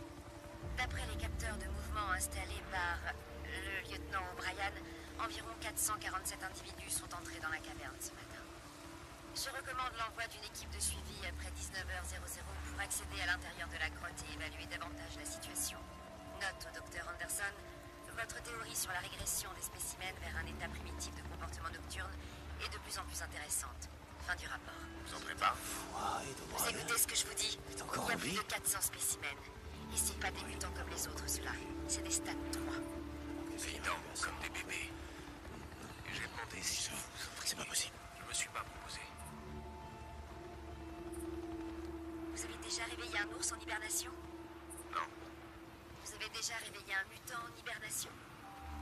D'après les capteurs de mouvement installés par le lieutenant O'Brien, environ 447 individus sont entrés dans la caverne ce matin. Je recommande l'envoi d'une équipe de suivi après 19h00 pour accéder à l'intérieur de la grotte et évaluer davantage la situation. Note au docteur Anderson, votre théorie sur la régression des spécimens vers un état primitif de comportement nocturne est de plus en plus intéressante. Fin du rapport. Vous en prépare Vous écoutez ce que je vous dis Il y a en plus vie? de 400 spécimens. Et c'est pas des mutants comme les autres, ceux-là. C'est des stades 3. Évident, comme des bébés. J'ai demandé si vous vous en C'est pas possible. Je me suis pas proposé. Vous avez déjà réveillé un ours en hibernation? Non. Vous avez déjà réveillé un mutant en hibernation?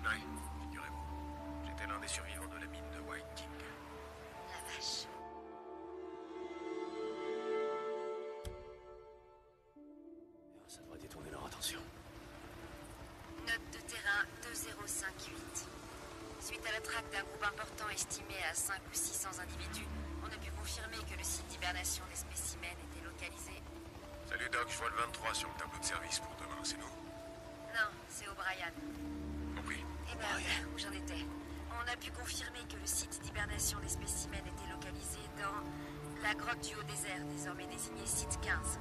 Oui, figurez-vous. J'étais l'un des survivants de la mine de Suite à la traque d'un groupe important estimé à 5 ou 600 individus, on a pu confirmer que le site d'hibernation des spécimens était localisé. Salut Doc, je vois le 23 sur le tableau de service pour demain, c'est nous? Non, c'est O'Brien. Compris. Eh ben, où j'en étais? On a pu confirmer que le site d'hibernation des spécimens était localisé dans la grotte du haut désert, désormais désignée site 15.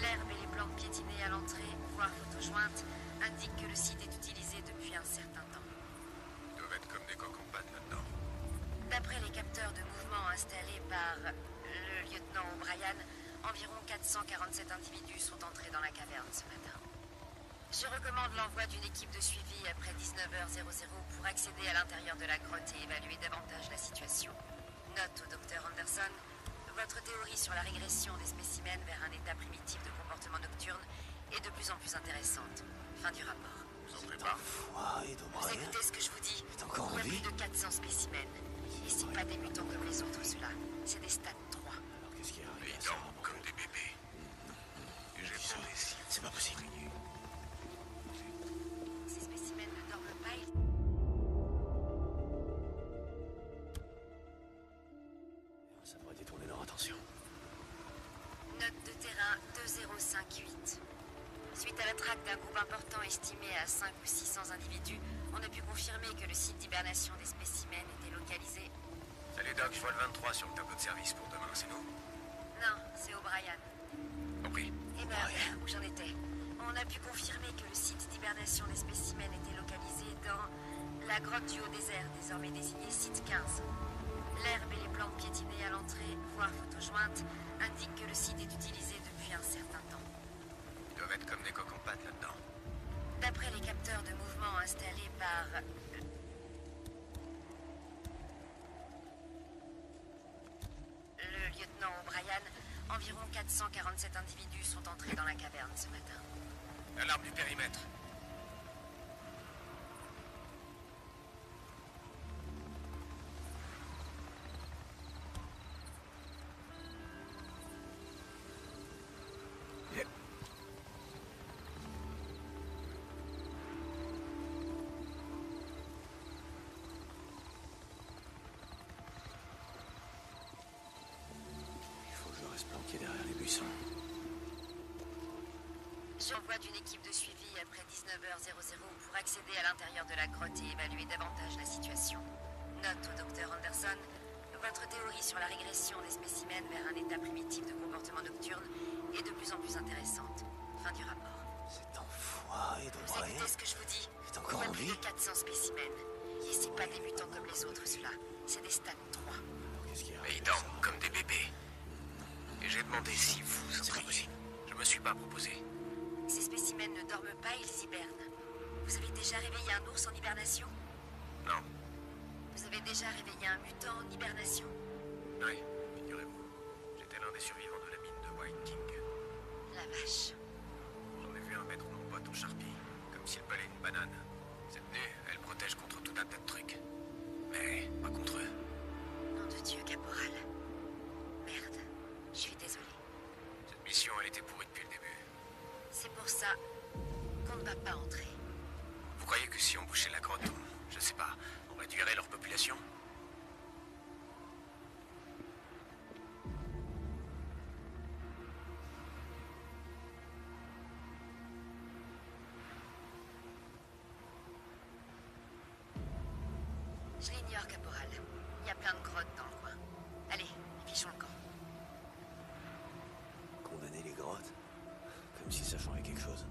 L'herbe et les plantes piétinées à l'entrée, voire photo jointe, indiquent que le site est utilisé depuis un certain temps. Ils doivent être comme des coques en pâte là-dedans. D'après les capteurs de mouvement installés par le lieutenant O'Brien, environ 447 individus sont entrés dans la caverne ce matin. Je recommande l'envoi d'une équipe de suivi après 19h00 pour accéder à l'intérieur de la grotte et évaluer davantage la situation. Note au docteur Anderson, votre théorie sur la régression des spécimens vers un état primitif de comportement nocturne est de plus en plus intéressante. Fin du rapport. Vous en Vous écoutez ce que je vous dis est encore en Il y a vie plus de 400 spécimens. Et c'est pas des mutants comme les autres, ceux-là. C'est des stades 3. Alors qu'est-ce qui arrive Ils à ça dorment comme des bébés. Et j'ai demandé si C'est? Pas possible. Ces spécimens ne dorment pas, ils... Ça devrait détourner leur attention. Note de terrain 2058. Suite à la traque d'un groupe important estimé à 5 ou 600 individus, on a pu confirmer que le site d'hibernation des spécimens était localisé. Salut Doc, je vois le 23 sur le tableau de service pour demain, c'est nous? Non, c'est O'Brien. Compris. Eh ben, où j'en étais? On a pu confirmer que le site d'hibernation des spécimens était localisé dans la grotte du haut désert, désormais désignée site 15. L'herbe et les plantes piétinées à l'entrée, voire photo jointe, indiquent que le site est utilisé depuis un certain temps. Ils doivent être comme des coques en pâte là-dedans. D'après les capteurs de mouvement installés par 147 individus sont entrés dans la caverne ce matin. Alarme du périmètre. J'envoie d'une équipe de suivi après 19h00 pour accéder à l'intérieur de la grotte et évaluer davantage la situation. Note au docteur Anderson, votre théorie sur la régression des spécimens vers un état primitif de comportement nocturne est de plus en plus intéressante. Fin du rapport. C'est en foi et Vous écoutez ce que je vous dis est encore en plus vie de 400 spécimens. Et c'est pas des mutants comme les autres, ceux-là. C'est des stades 3. Alors qu'est-ce qui Mais ils dorment comme des bébés. Et j'ai demandé si vous C'est. Je me suis pas proposé. Ces spécimens ne dorment pas, ils hibernent. Vous avez déjà réveillé un ours en hibernation Non. Vous avez déjà réveillé un mutant en hibernation Oui, figurez-vous. J'étais l'un des survivants de la mine de White King. La vache. J'en ai vu un mettre mon pote au charpie, comme s'il balait une banane. Je l'ignore, caporal. Il y a plein de grottes dans le coin. Allez, fichons le camp. Condamner les grottes? Comme si ça changeait quelque chose.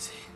crazy.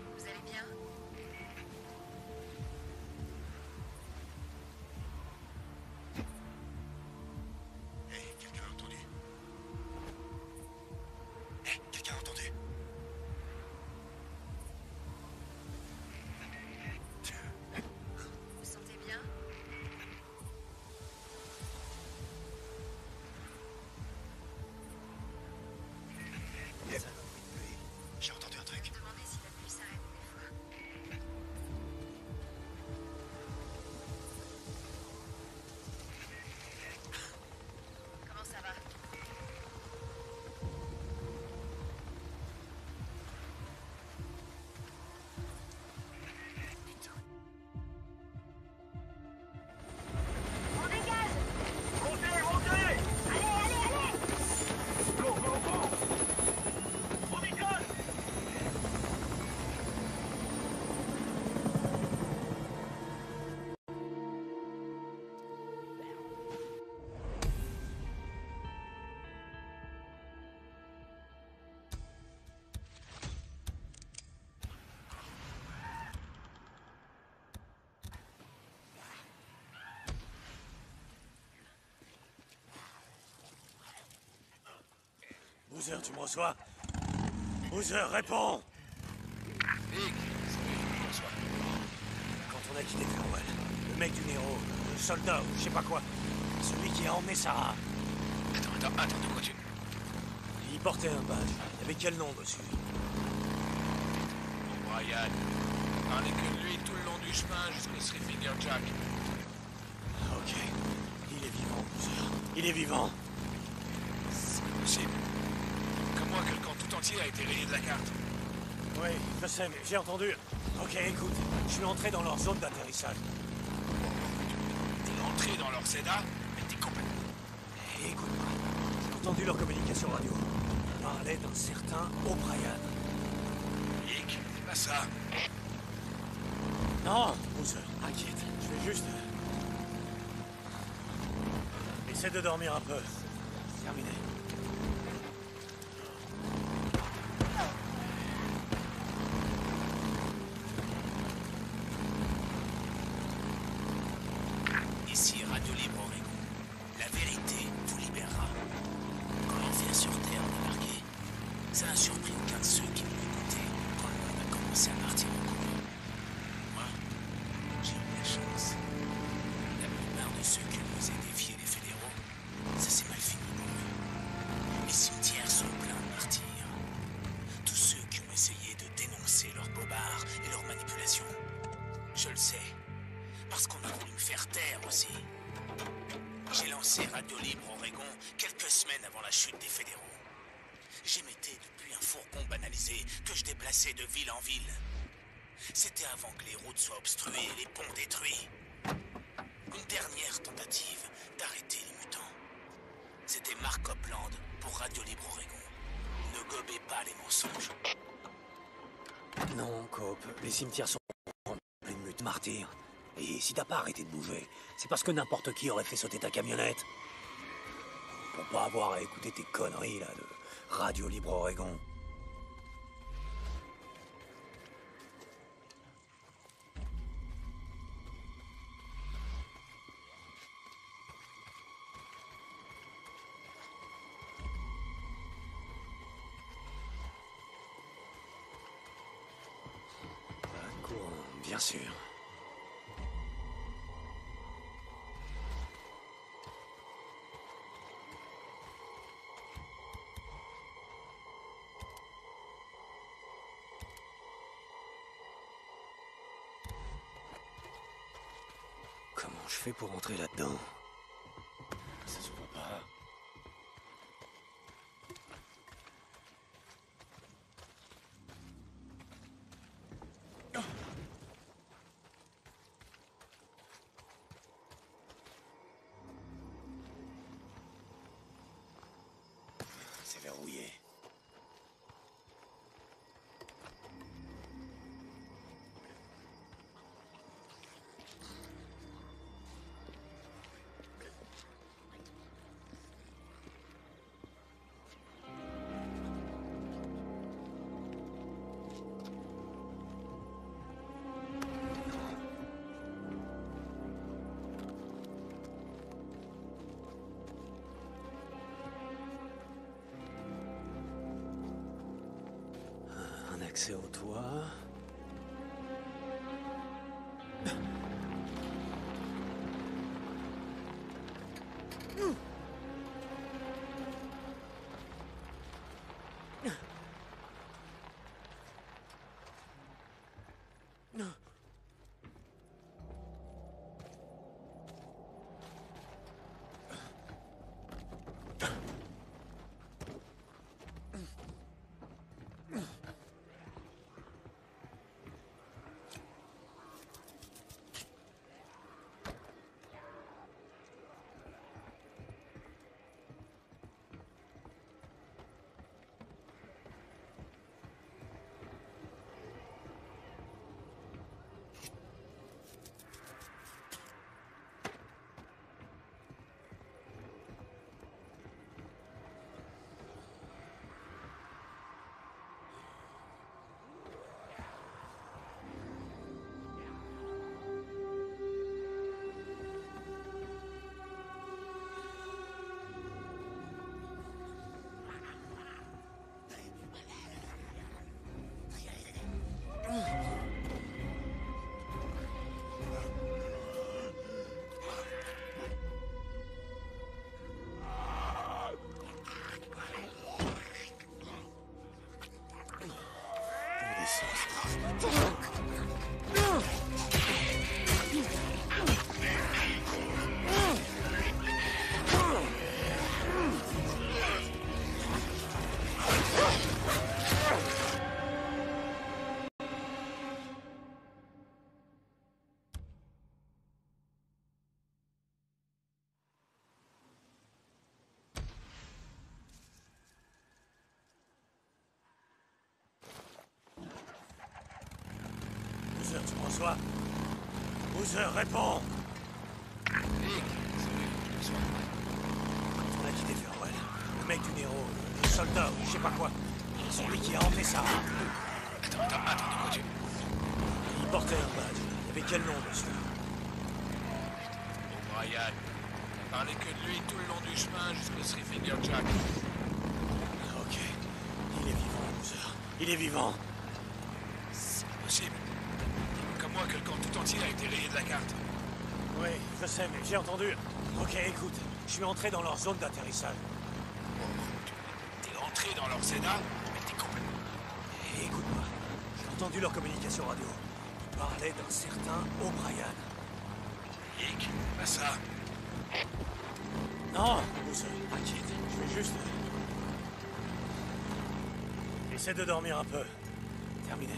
Boozer, tu me reçois Boozer, réponds Nick, oui, je me reçois. Quand on a quitté Farewell, le mec du Nero, le soldat ou je sais pas quoi, celui qui a emmené Sarah, Attends, attends, attends, de quoi tu... il portait un badge. Il avait quel nom dessus Brian. Parlez que de lui tout le long du chemin jusqu'au Three Finger Jack. Ok. Il est vivant, Boozer. Il est vivant. C'est possible. A été rayé de la carte. Oui, je sais, mais j'ai entendu. Ok, écoute, je suis entré dans leur zone d'atterrissage. T'es entré dans leur SEDA, mais t'es complètement... Et écoute-moi, j'ai entendu leur communication radio. Ils parlaient d'un certain O'Brien. Nick, c'est pas ça. Non, Boozer, inquiète. Je vais juste... Essaie de dormir un peu. Terminé. Cimetières sont remplis de mutes martyrs. Et si t'as pas arrêté de bouger, c'est parce que n'importe qui aurait fait sauter ta camionnette. Pour pas avoir à écouter tes conneries, là, de Radio Libre Oregon. Fais pour entrer là-dedans accès au toit. Boozer, tu me reçois Boozer, réponds On a quitté Farewell. Le mec du Nero, le soldat, ou je sais pas quoi. C'est lui qui a emmené ça. Attends, attends, attends, de quoi tu... Il portait un badge. Il y avait quel nom dessus? O'Brien. On parlait que de lui tout le long du chemin jusqu'au Three Finger Jack. Ok. Il est vivant, Boozer. Il est vivant. C'est pas possible. Comme moi que le camp de la carte. Oui, je sais, mais j'ai entendu. Ok, écoute. Je suis entré dans leur zone d'atterrissage. T'es entré dans leur Sénat, mais t'es complètement... Et écoute-moi. J'ai entendu leur communication radio. Ils parlaient d'un certain O'Brien. Hick, pas ça. Non, Boozer, t'inquiète. Je vais juste... Essaie de dormir un peu. Terminé.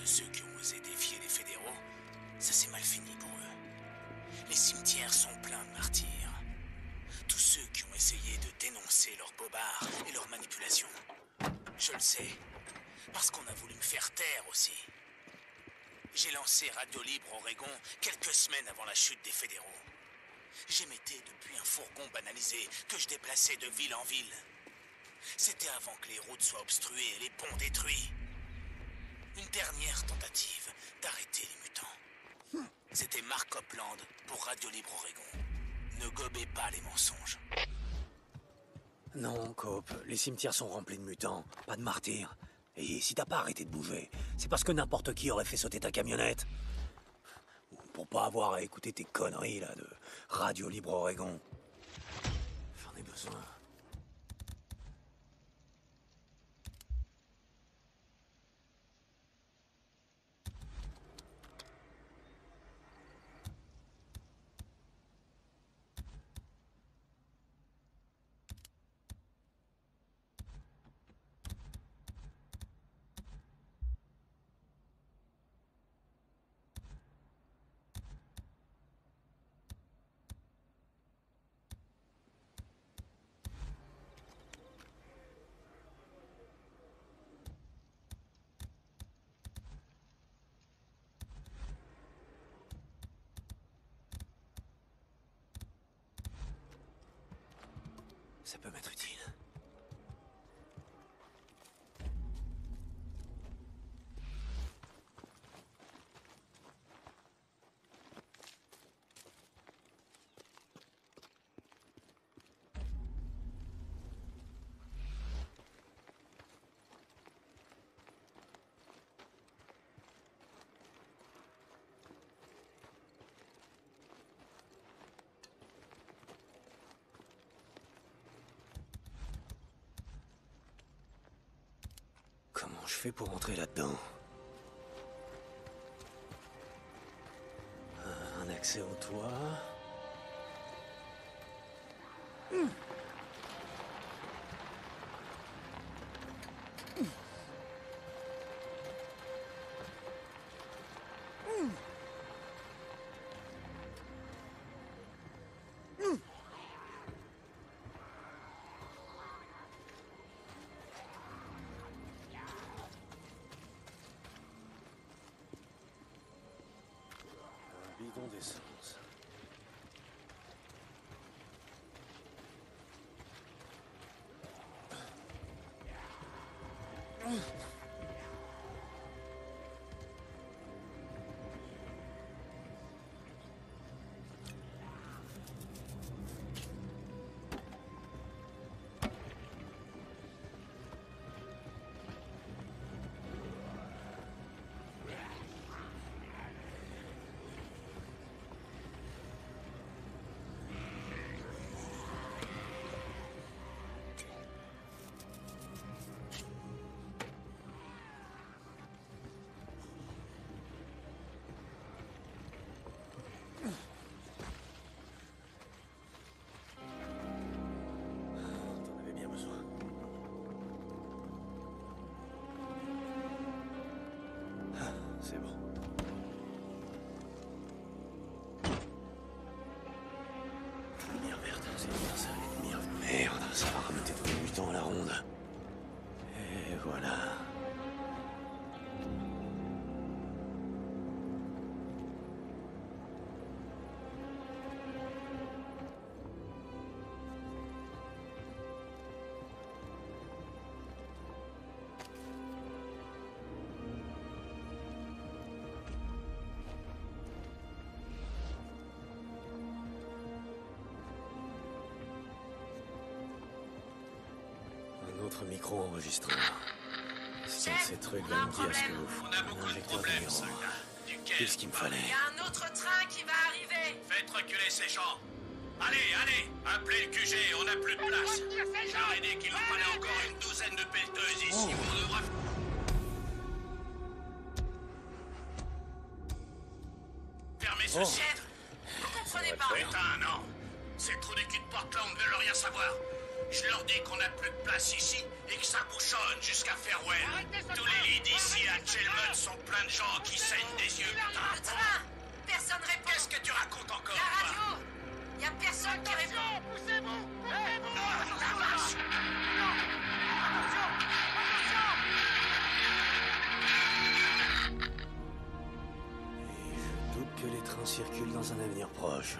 De ceux qui ont osé défier les fédéraux, ça s'est mal fini pour eux. Les cimetières sont pleins de martyrs. Tous ceux qui ont essayé de dénoncer leurs bobards et leurs manipulations. Je le sais, parce qu'on a voulu me faire taire aussi. J'ai lancé Radio Libre Oregon quelques semaines avant la chute des fédéraux. J'émettais depuis un fourgon banalisé que je déplaçais de ville en ville. C'était avant que les routes soient obstruées et les ponts détruits. Une dernière tentative d'arrêter les mutants. C'était Mark Copland pour Radio Libre Oregon. Ne gobez pas les mensonges. Non, Cope, les cimetières sont remplis de mutants, pas de martyrs. Et si t'as pas arrêté de bouger, c'est parce que n'importe qui aurait fait sauter ta camionnette. Ou pour pas avoir à écouter tes conneries, là, de Radio Libre Oregon. J'en ai besoin. Ça peut m'être utile. Comment je fais pour entrer là-dedans Un accès au toit. bidon d'essence. Micro-enregistreur. Si un de ces trucs va me dire ce que vous On a beaucoup de problèmes, soldat. Duquel Tout ce qu'il me fallait. Il y a un autre train qui va arriver. Faites reculer ces gens. Allez, allez, appelez le QG, on n'a plus de place. Je leur ai dit qu'il nous fallait encore une douzaine de pelleteuses ici. Oh. On devra... Fermez ce Je leur dis qu'on n'a plus de place ici et que ça bouchonne jusqu'à Fairwell. Tous les lits d'ici à Chelmsford sont pleins de gens qui saignent des yeux, putain. Personne répond. Qu'est-ce que tu racontes encore, La radio Il y a personne qui répond. Non, la vache Et je doute que les trains circulent dans un avenir proche.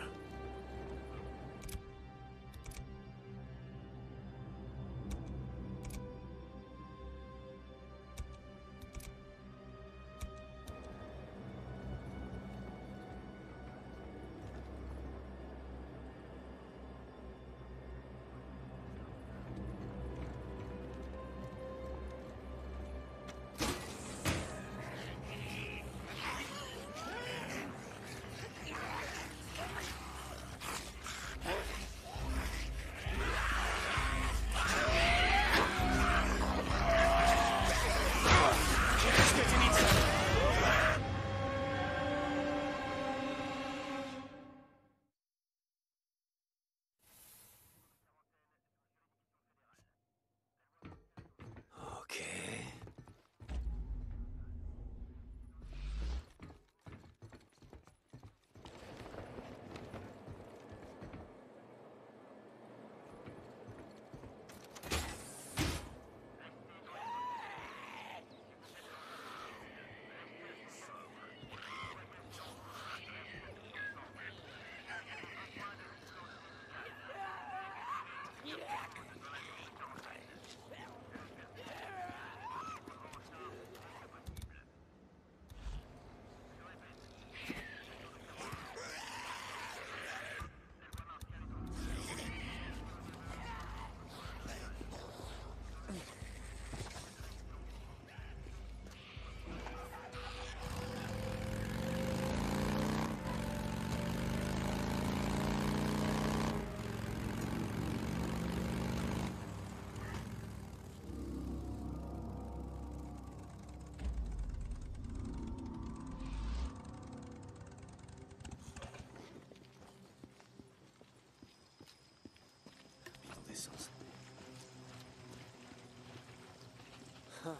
Ah,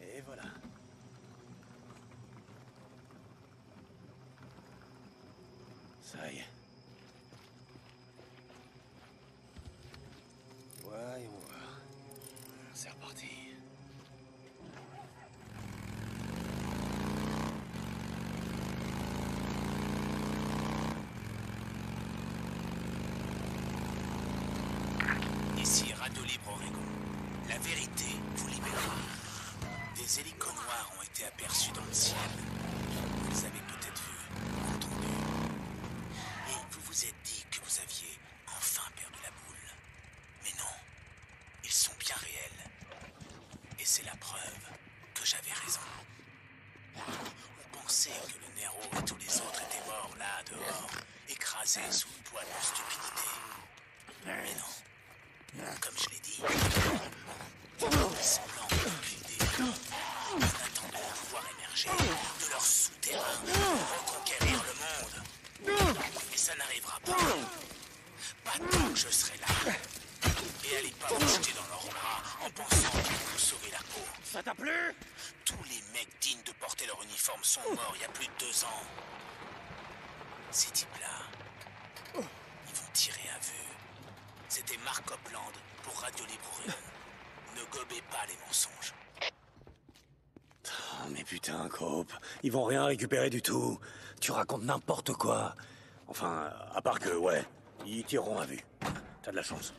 et voilà. Ça y est. Voyons voir. C'est reparti. Ici Radio Libre Oregon. Vérité vous libérera. Des hélicos noirs ont été aperçus dans le ciel. Vous les avez peut-être vus, entendus. Et vous vous êtes dit que vous aviez enfin perdu la boule. Mais non, ils sont bien réels. Et c'est la preuve que j'avais raison. On pensait que le Nero et tous les autres étaient morts là, dehors, écrasés sous le poids de leur stupidité. Mais non. Comme je l'ai dit, ils se plantent depuis le début. Ils attendent de de leur souterrain pour reconquérir le monde. Et ça n'arrivera pas. Pas tant que je serai là. Et allez pas vous jeter dans leurs bras en pensant vous sauver la peau. Ça t'a plu? Tous les mecs dignes de porter leur uniforme sont morts il y a plus de deux ans. Ces types-là, ils vont tirer à vue. C'était Mark Copland pour Radio Libre. Ne gobez pas les mensonges. Mais putain, Cope, ils vont rien récupérer du tout. Tu racontes n'importe quoi. Enfin, à part que, ouais, ils tireront à vue. T'as de la chance.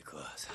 C'est quoi ça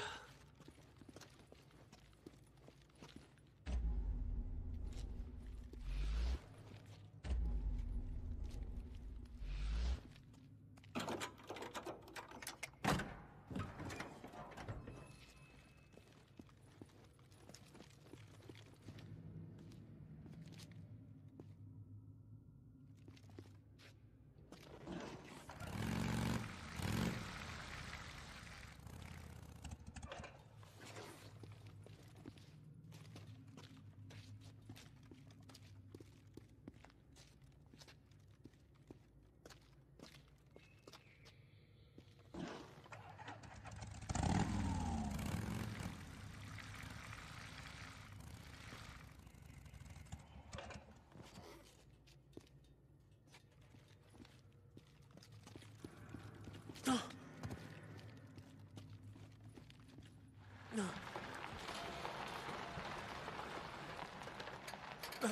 Encore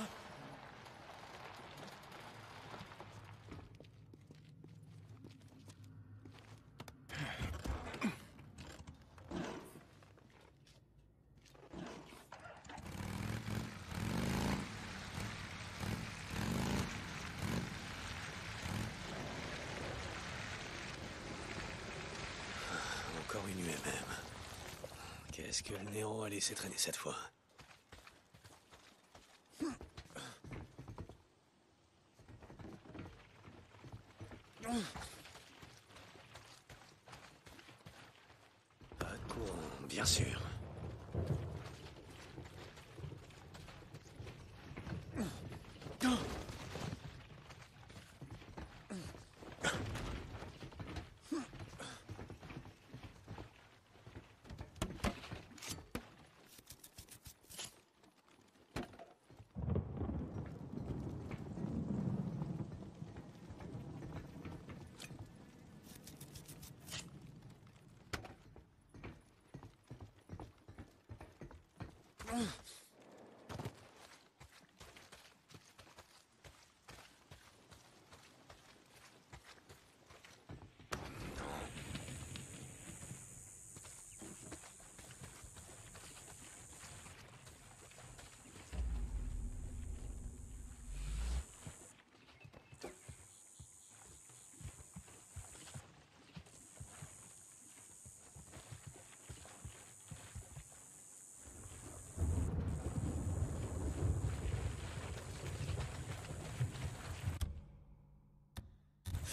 une UMM. Qu'est-ce que le Néo a laissé traîner cette fois Pas de courant. Bien sûr.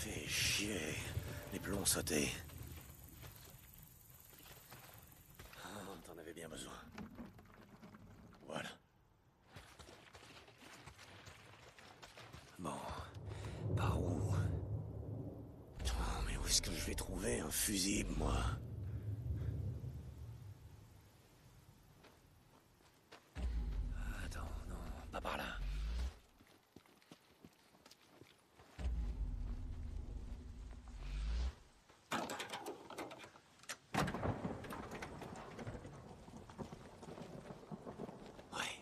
Fais chier. Les plombs sautés. Ah, T'en avais bien besoin. Voilà. Bon. Par où? Oh, mais où est-ce que je vais trouver un fusible, moi Attends, non, pas par là. Ouais.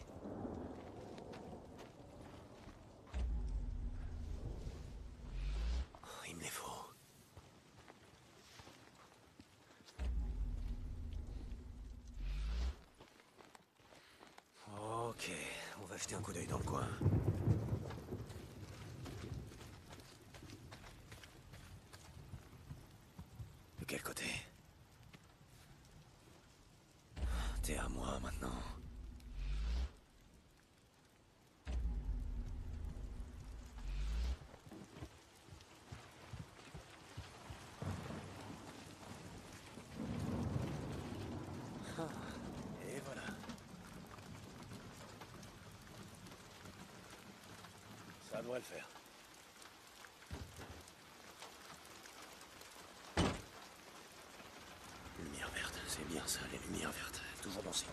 Oh, il me les faut. Ok, on va jeter un coup d'œil dans le coin. De quel côté T'es à moi maintenant. Ah, Et voilà. Ça doit le faire. Lumière verte, c'est bien ça, les lumières vertes. Toujours bon signe.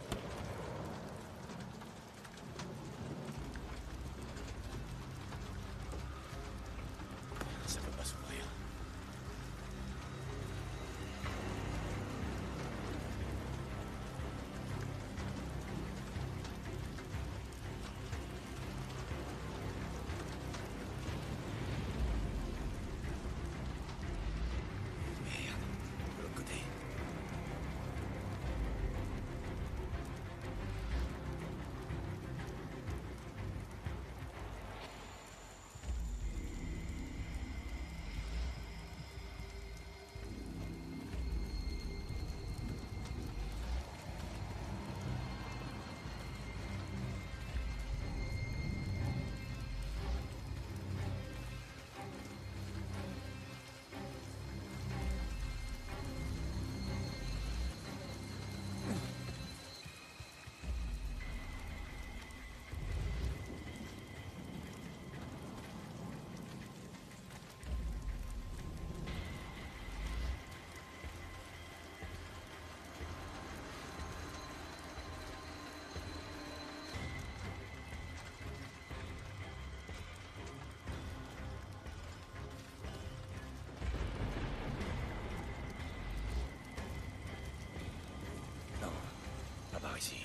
Par ici.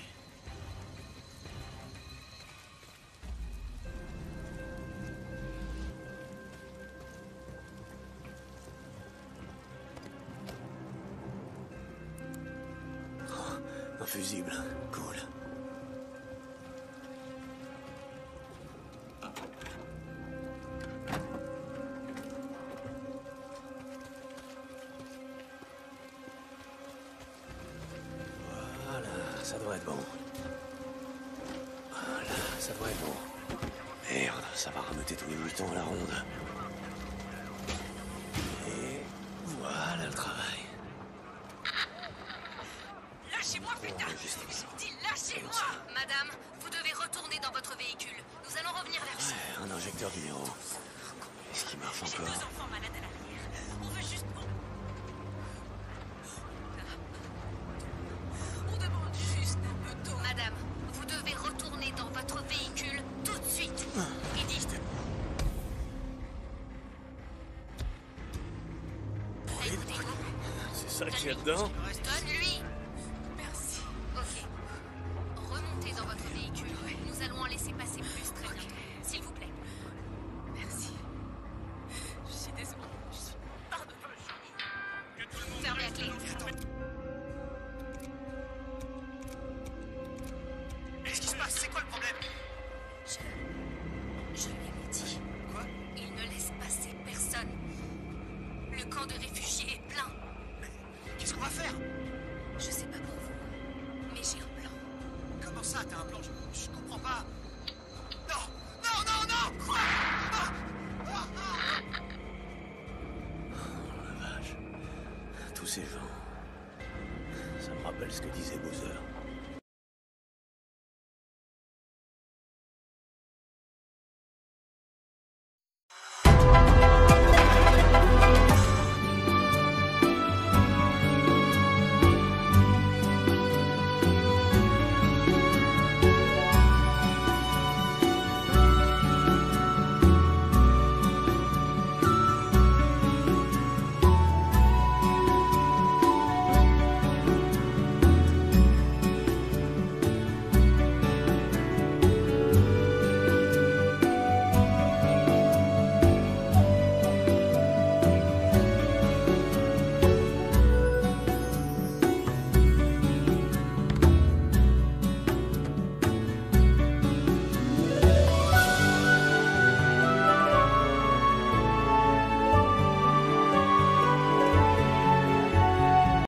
Oh, un ça doit être bon. Voilà, ça doit être bon. Merde, ça va rameuter tous les mutants à la ronde. Et voilà le travail. Lâchez Lâchez-moi, putain dit lâchez-moi Madame, vous devez retourner dans votre véhicule. Nous allons revenir vers vous. Un injecteur du héros. Est-ce qu'il marche encore Dedans